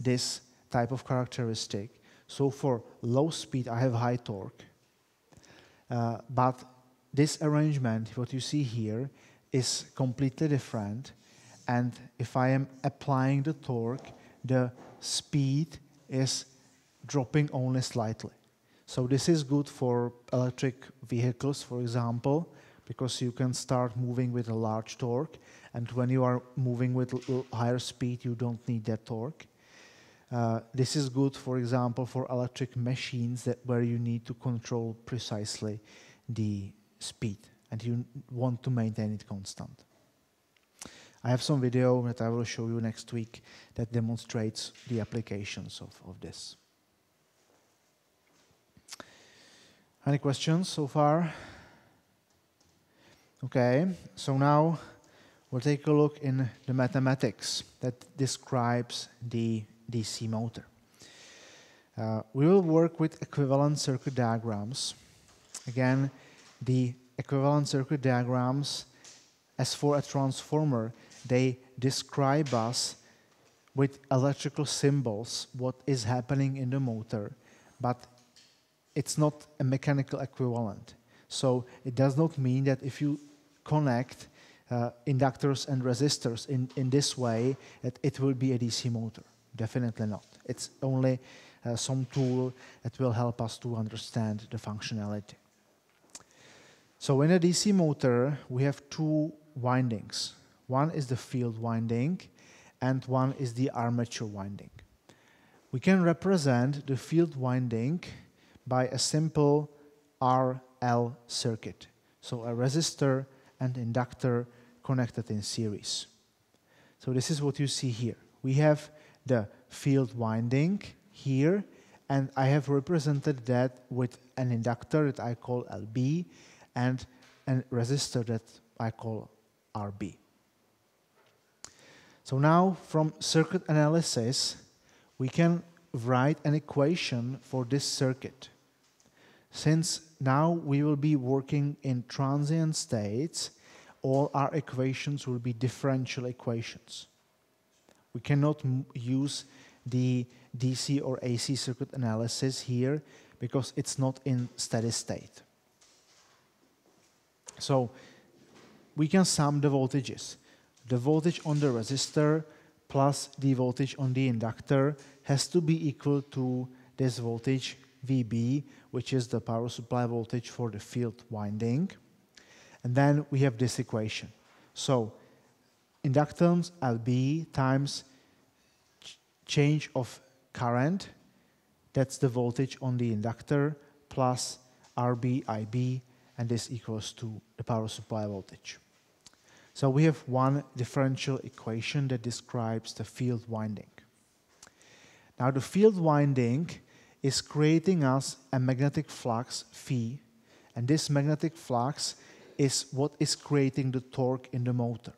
this type of characteristic. So for low speed, I have high torque. Uh, but this arrangement, what you see here, is completely different. And if I am applying the torque, the speed is dropping only slightly. So this is good for electric vehicles, for example, because you can start moving with a large torque. And when you are moving with higher speed, you don't need that torque. Uh, this is good, for example, for electric machines that where you need to control precisely the speed and you want to maintain it constant. I have some video that I will show you next week that demonstrates the applications of, of this. Any questions so far? Okay, so now we'll take a look in the mathematics that describes the DC motor. Uh, we will work with equivalent circuit diagrams. Again, the equivalent circuit diagrams, as for a transformer, they describe us with electrical symbols what is happening in the motor, but it's not a mechanical equivalent. So it does not mean that if you connect uh, inductors and resistors in, in this way, that it will be a DC motor. Definitely not. It's only uh, some tool that will help us to understand the functionality. So in a DC motor, we have two windings. One is the field winding, and one is the armature winding. We can represent the field winding by a simple RL circuit. So a resistor and inductor connected in series. So this is what you see here. We have the field winding here, and I have represented that with an inductor that I call LB and a resistor that I call RB. So now from circuit analysis, we can write an equation for this circuit. Since now we will be working in transient states, all our equations will be differential equations. We cannot use the DC or AC circuit analysis here because it's not in steady state. So we can sum the voltages. The voltage on the resistor plus the voltage on the inductor has to be equal to this voltage VB, which is the power supply voltage for the field winding. And then we have this equation. So inductance LB times change of current, that's the voltage on the inductor, plus RB IB, and this equals to the power supply voltage. So we have one differential equation that describes the field winding. Now the field winding is creating us a magnetic flux phi, and this magnetic flux is what is creating the torque in the motor.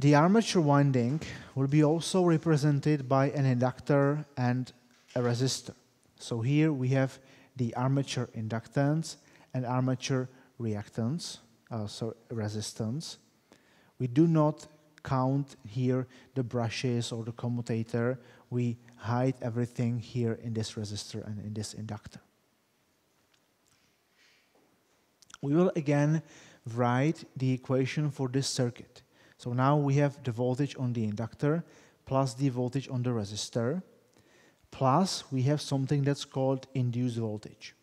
The armature winding will be also represented by an inductor and a resistor. So here we have the armature inductance and armature reactance, uh, so resistance. We do not count here the brushes or the commutator. We hide everything here in this resistor and in this inductor. We will again write the equation for this circuit. So now we have the voltage on the inductor plus the voltage on the resistor plus we have something that's called induced voltage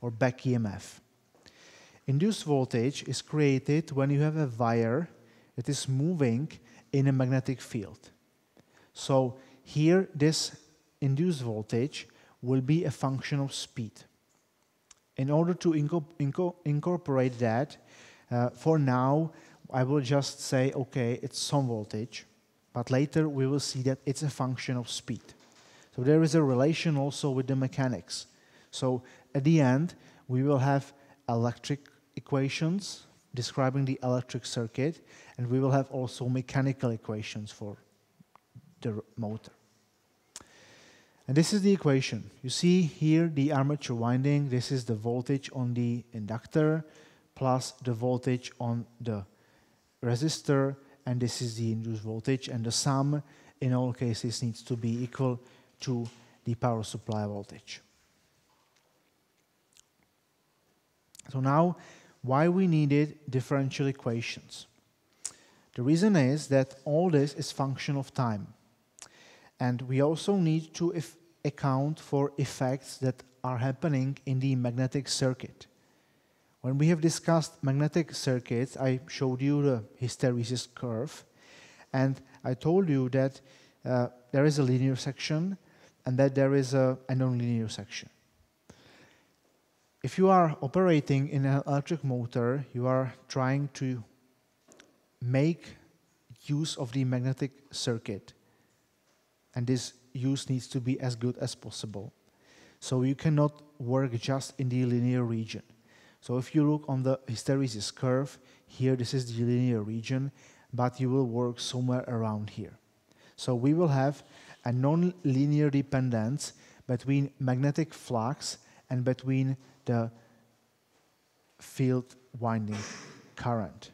or back EMF. Induced voltage is created when you have a wire that is moving in a magnetic field. So here this induced voltage will be a function of speed. In order to inco inco incorporate that, uh, for now I will just say, okay, it's some voltage, but later we will see that it's a function of speed. So there is a relation also with the mechanics. So at the end, we will have electric equations describing the electric circuit, and we will have also mechanical equations for the motor. And this is the equation. You see here the armature winding. This is the voltage on the inductor plus the voltage on the resistor, and this is the induced voltage. And the sum in all cases needs to be equal to the power supply voltage. So now why we needed differential equations. The reason is that all this is function of time. And we also need to account for effects that are happening in the magnetic circuit. When we have discussed magnetic circuits, I showed you the hysteresis curve, and I told you that uh, there is a linear section and that there is a, a nonlinear section if you are operating in an electric motor, you are trying to make use of the magnetic circuit. And this use needs to be as good as possible. So you cannot work just in the linear region. So if you look on the hysteresis curve, here this is the linear region, but you will work somewhere around here. So we will have a non-linear dependence between magnetic flux and between the field winding current.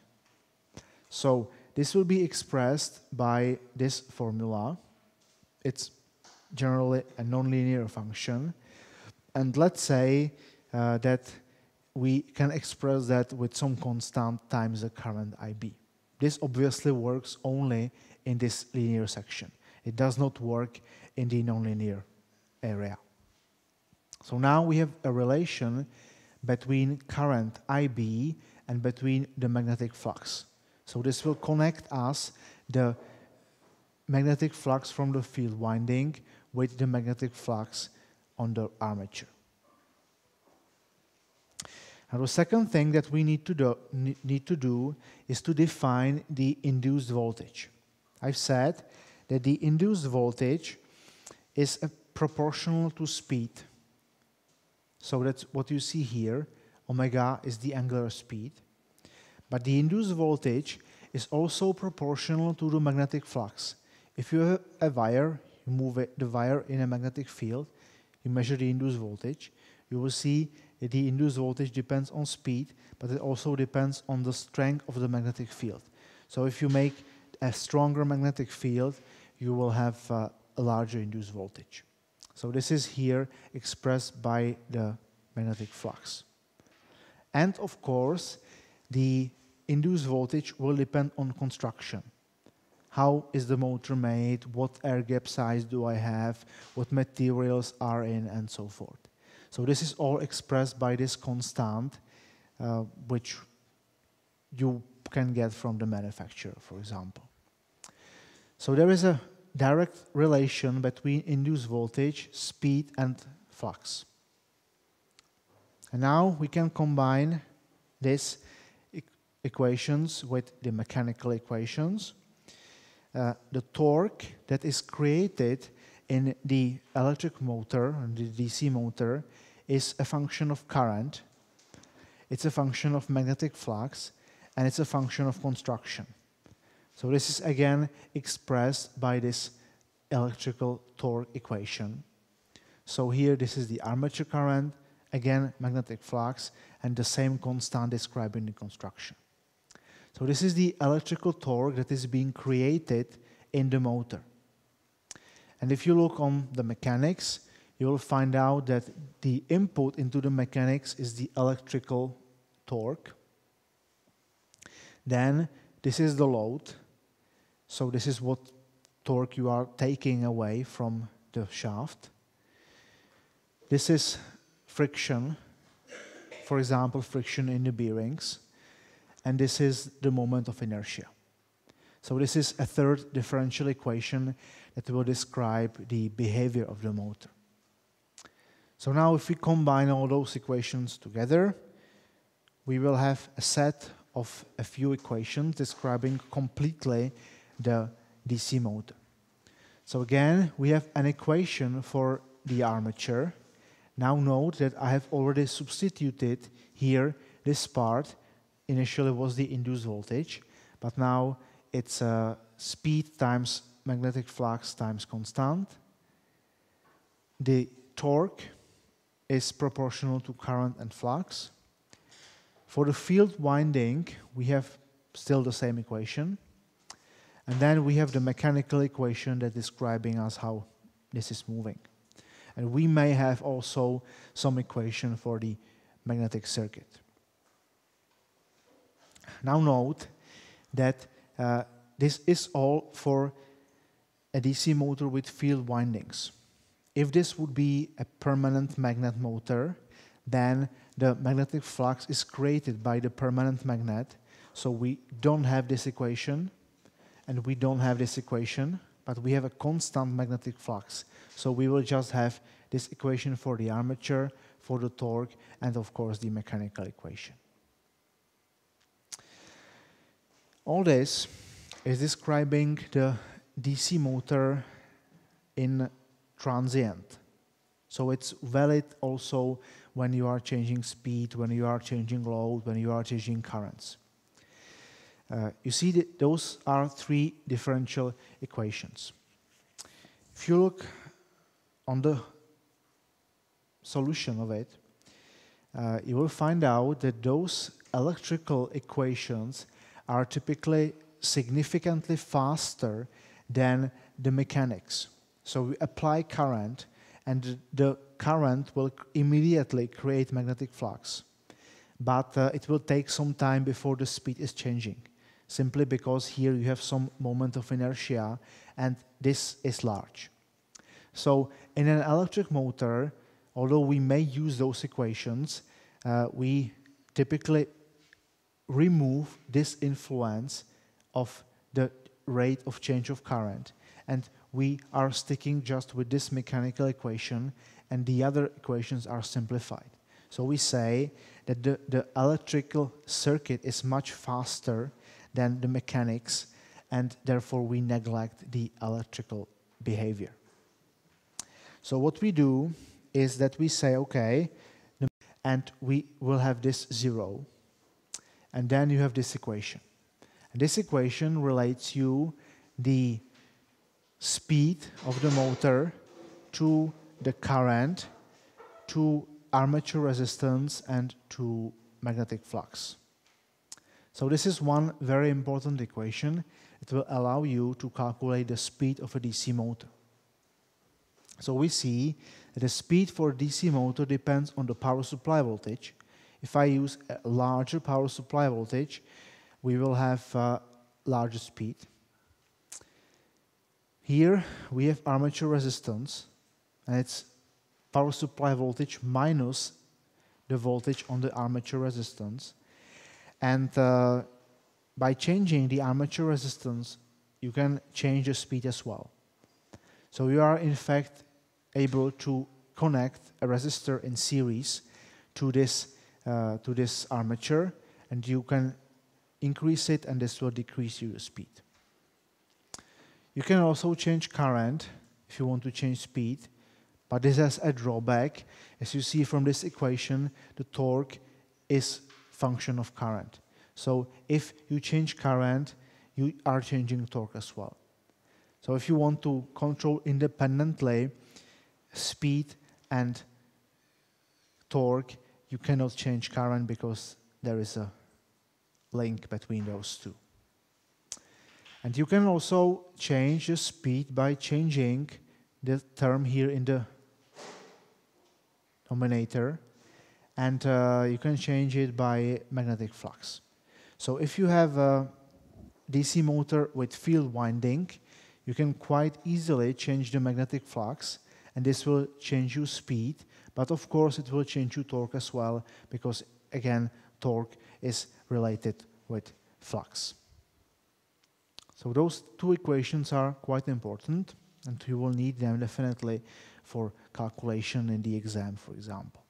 So this will be expressed by this formula. It's generally a nonlinear function. And let's say uh, that we can express that with some constant times the current IB. This obviously works only in this linear section. It does not work in the nonlinear area. So now we have a relation between current IB and between the magnetic flux. So this will connect us the magnetic flux from the field winding with the magnetic flux on the armature. Now the second thing that we need to do, need to do is to define the induced voltage. I've said that the induced voltage is proportional to speed. So that's what you see here. omega is the angular speed. But the induced voltage is also proportional to the magnetic flux. If you have a wire, you move it, the wire in a magnetic field, you measure the induced voltage, you will see that the induced voltage depends on speed, but it also depends on the strength of the magnetic field. So if you make a stronger magnetic field, you will have uh, a larger induced voltage. So this is here expressed by the magnetic flux. And of course, the induced voltage will depend on construction. How is the motor made? What air gap size do I have? What materials are in and so forth. So this is all expressed by this constant, uh, which you can get from the manufacturer, for example. So there is a direct relation between induced voltage, speed, and flux. And now we can combine these e equations with the mechanical equations. Uh, the torque that is created in the electric motor, the DC motor, is a function of current, it's a function of magnetic flux, and it's a function of construction. So this is again expressed by this electrical torque equation. So here this is the armature current, again magnetic flux, and the same constant describing the construction. So this is the electrical torque that is being created in the motor. And if you look on the mechanics, you will find out that the input into the mechanics is the electrical torque. Then this is the load. So this is what torque you are taking away from the shaft. This is friction, for example, friction in the bearings. And this is the moment of inertia. So this is a third differential equation that will describe the behavior of the motor. So now if we combine all those equations together, we will have a set of a few equations describing completely the DC motor. So again, we have an equation for the armature. Now note that I have already substituted here this part. Initially was the induced voltage, but now it's uh, speed times magnetic flux times constant. The torque is proportional to current and flux. For the field winding, we have still the same equation. And then we have the mechanical equation that describing us how this is moving. And we may have also some equation for the magnetic circuit. Now note that uh, this is all for a DC motor with field windings. If this would be a permanent magnet motor, then the magnetic flux is created by the permanent magnet. So we don't have this equation, and we don't have this equation, but we have a constant magnetic flux. So we will just have this equation for the armature, for the torque, and of course the mechanical equation. All this is describing the DC motor in transient. So it's valid also when you are changing speed, when you are changing load, when you are changing currents. Uh, you see that those are three differential equations. If you look on the solution of it, uh, you will find out that those electrical equations are typically significantly faster than the mechanics. So we apply current, and the current will immediately create magnetic flux. But uh, it will take some time before the speed is changing, simply because here you have some moment of inertia, and this is large. So in an electric motor, although we may use those equations, uh, we typically remove this influence of the rate of change of current. And we are sticking just with this mechanical equation and the other equations are simplified. So we say that the, the electrical circuit is much faster than the mechanics and therefore we neglect the electrical behavior. So what we do is that we say, okay, and we will have this zero. And then you have this equation. And this equation relates you the speed of the motor to the current, to armature resistance, and to magnetic flux. So this is one very important equation. It will allow you to calculate the speed of a DC motor. So we see that the speed for DC motor depends on the power supply voltage. If I use a larger power supply voltage, we will have a larger speed. Here we have armature resistance, and it's power supply voltage minus the voltage on the armature resistance. And uh, by changing the armature resistance, you can change the speed as well. So you are in fact able to connect a resistor in series to this, uh, to this armature and you can increase it and this will decrease your speed. You can also change current if you want to change speed, but this has a drawback. As you see from this equation, the torque is function of current. So if you change current, you are changing torque as well. So if you want to control independently speed and torque, you cannot change current because there is a link between those two. And you can also change the speed by changing the term here in the denominator and uh, you can change it by magnetic flux. So if you have a DC motor with field winding, you can quite easily change the magnetic flux and this will change your speed, but of course it will change your torque as well because again torque is related with flux. So those two equations are quite important and you will need them definitely for calculation in the exam, for example.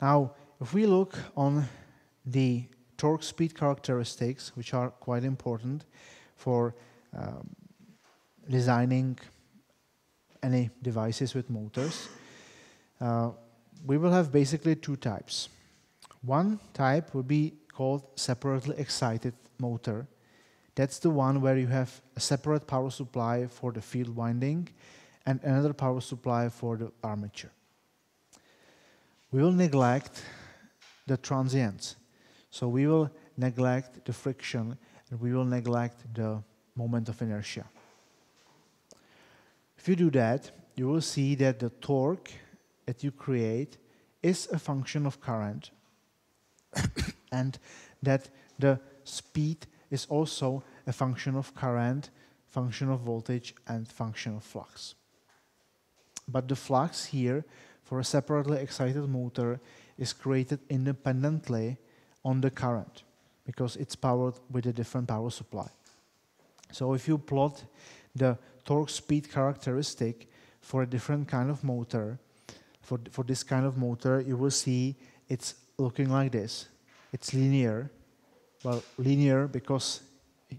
Now, if we look on the torque speed characteristics, which are quite important for um, designing any devices with motors, uh, we will have basically two types. One type will be called separately excited motor. That's the one where you have a separate power supply for the field winding and another power supply for the armature. We will neglect the transients. So we will neglect the friction and we will neglect the moment of inertia. If you do that, you will see that the torque that you create is a function of current [coughs] and that the speed is also a function of current, function of voltage, and function of flux. But the flux here for a separately excited motor is created independently on the current because it's powered with a different power supply. So if you plot the torque speed characteristic for a different kind of motor, for, for this kind of motor, you will see it's looking like this. It's linear. Well, linear because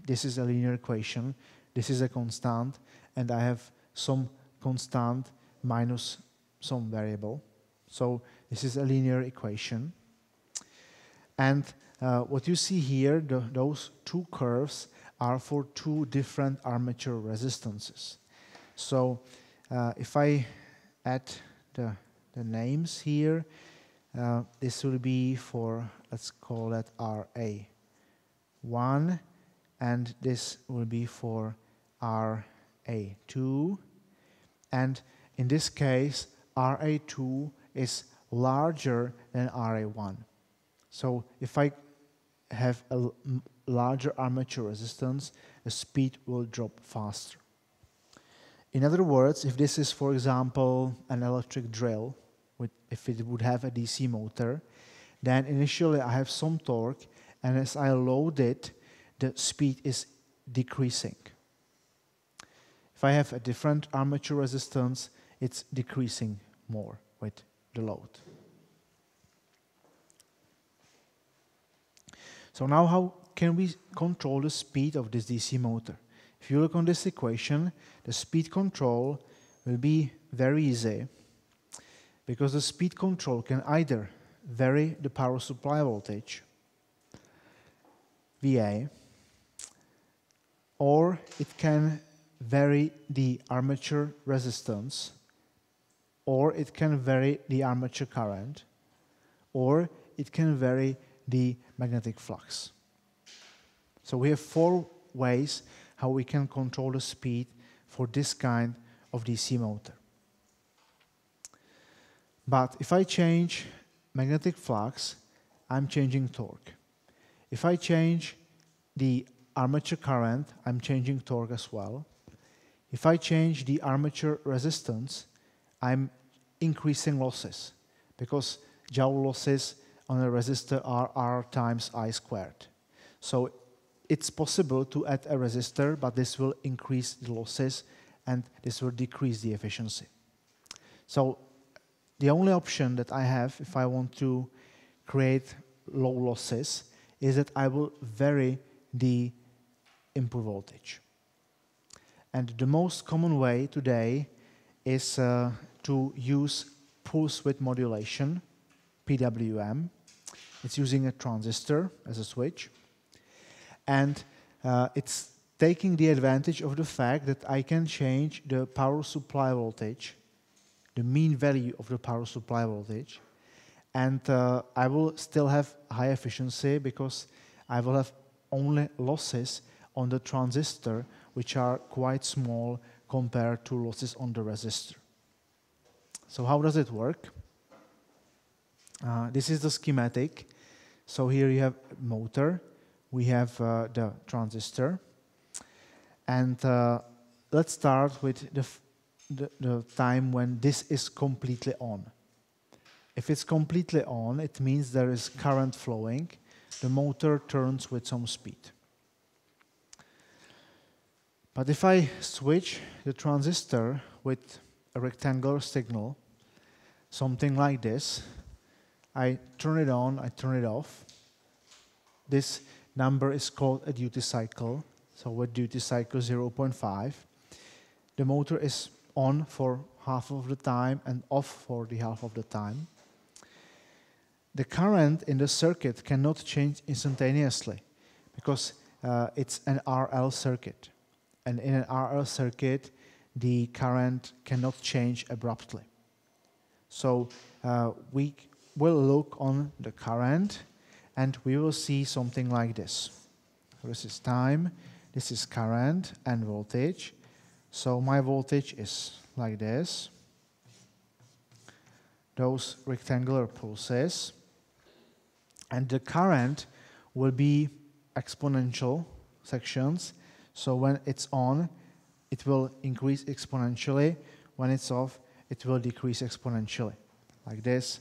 this is a linear equation. This is a constant, and I have some constant minus some variable. So this is a linear equation. And uh, what you see here, the, those two curves are for two different armature resistances. So uh, if I add the, the names here, uh, this will be for, let's call that RA1, and this will be for RA2. And in this case, RA2 is larger than RA1. So if I have a larger armature resistance, the speed will drop faster. In other words, if this is, for example, an electric drill, with, if it would have a DC motor, then initially I have some torque, and as I load it, the speed is decreasing. If I have a different armature resistance, it's decreasing more with the load. So now how can we control the speed of this DC motor? If you look on this equation, the speed control will be very easy. because the speed control can either vary the power supply voltage, VA, or it can vary the armature resistance, or it can vary the armature current, or it can vary the magnetic flux. So we have four ways how we can control the speed for this kind of DC motor. But if I change magnetic flux, I'm changing torque. If I change the armature current, I'm changing torque as well. If I change the armature resistance, I'm increasing losses because joule losses on a resistor are R times I squared. So it's possible to add a resistor, but this will increase the losses and this will decrease the efficiency. So the only option that I have if I want to create low losses is that I will vary the input voltage. And the most common way today is uh, to use pulse width modulation, PWM. It's using a transistor as a switch. And uh, it's taking the advantage of the fact that I can change the power supply voltage, the mean value of the power supply voltage, and uh, I will still have high efficiency because I will have only losses on the transistor which are quite small compared to losses on the resistor. So how does it work? Uh, this is the schematic. So here you have motor, we have uh, the transistor, and uh, let's start with the, the, the time when this is completely on. If it's completely on, it means there is current flowing. The motor turns with some speed. But if I switch the transistor with a rectangular signal, something like this, I turn it on, I turn it off. This number is called a duty cycle. So with duty cycle 0.5, the motor is on for half of the time and off for the half of the time. The current in the circuit cannot change instantaneously because uh, it's an RL circuit. And in an RL circuit, the current cannot change abruptly. So uh, we will look on the current and we will see something like this. This is time, this is current and voltage. So my voltage is like this. Those rectangular pulses. And the current will be exponential sections so when it's on, it will increase exponentially. When it's off, it will decrease exponentially, like this.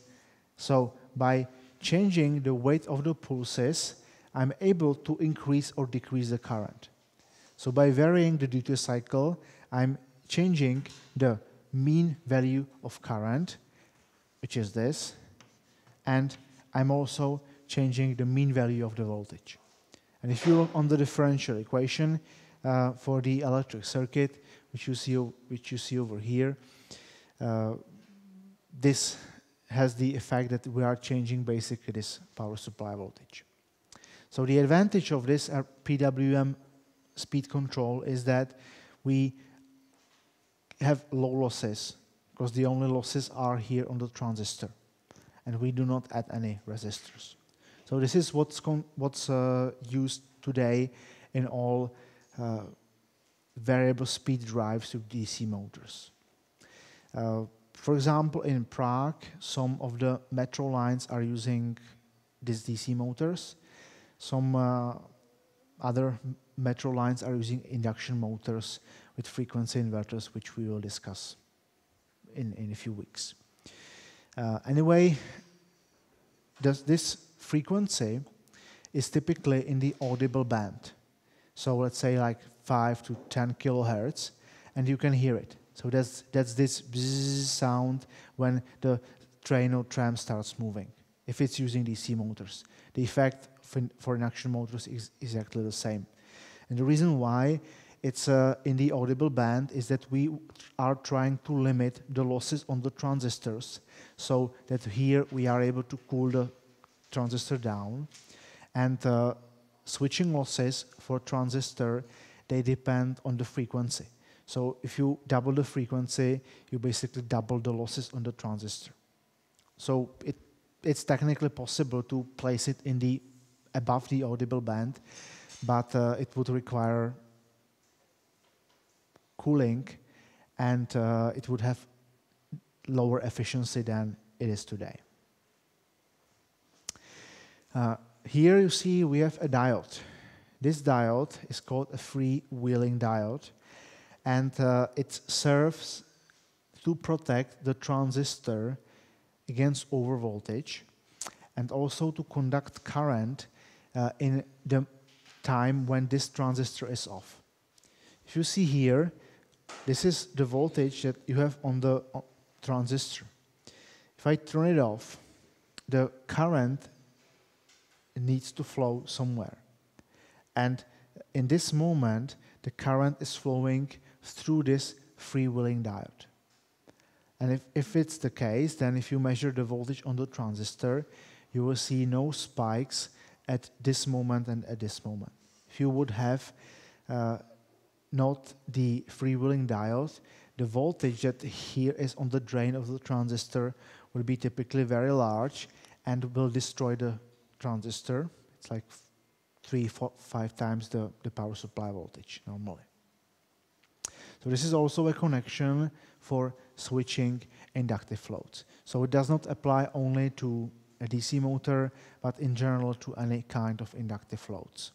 So by changing the width of the pulses, I'm able to increase or decrease the current. So by varying the duty cycle, I'm changing the mean value of current, which is this, and I'm also changing the mean value of the voltage. And if you look on the differential equation, uh, for the electric circuit, which you see, which you see over here. Uh, this has the effect that we are changing basically this power supply voltage. So the advantage of this PWM speed control is that we have low losses because the only losses are here on the transistor and we do not add any resistors. So this is what's, what's uh, used today in all uh, variable speed drives with DC motors. Uh, for example, in Prague, some of the metro lines are using these DC motors. Some uh, other metro lines are using induction motors with frequency inverters, which we will discuss in, in a few weeks. Uh, anyway, this frequency is typically in the audible band. So let's say like 5 to 10 kilohertz, and you can hear it. So that's, that's this sound when the train or tram starts moving, if it's using DC motors. The effect for, for induction motors is exactly the same. And the reason why it's uh, in the audible band is that we are trying to limit the losses on the transistors so that here we are able to cool the transistor down and uh, switching losses for transistor they depend on the frequency so if you double the frequency you basically double the losses on the transistor so it it's technically possible to place it in the above the audible band but uh, it would require cooling and uh, it would have lower efficiency than it is today. Uh, here you see we have a diode. This diode is called a freewheeling diode and uh, it serves to protect the transistor against overvoltage and also to conduct current uh, in the time when this transistor is off. If you see here, this is the voltage that you have on the transistor. If I turn it off, the current needs to flow somewhere. And in this moment, the current is flowing through this freewheeling diode. And if, if it's the case, then if you measure the voltage on the transistor, you will see no spikes at this moment and at this moment. If you would have uh, not the freewheeling diode, the voltage that here is on the drain of the transistor will be typically very large and will destroy the transistor. It's like three, four, five times the, the power supply voltage normally. So this is also a connection for switching inductive loads. So it does not apply only to a DC motor, but in general to any kind of inductive loads.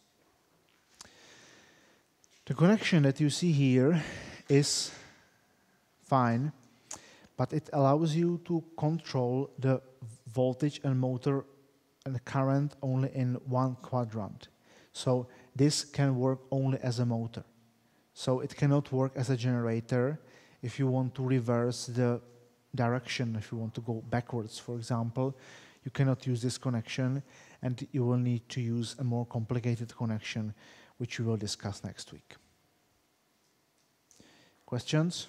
The connection that you see here is fine, but it allows you to control the voltage and motor and the current only in one quadrant. So this can work only as a motor. So it cannot work as a generator if you want to reverse the direction, if you want to go backwards, for example, you cannot use this connection and you will need to use a more complicated connection which we will discuss next week. Questions?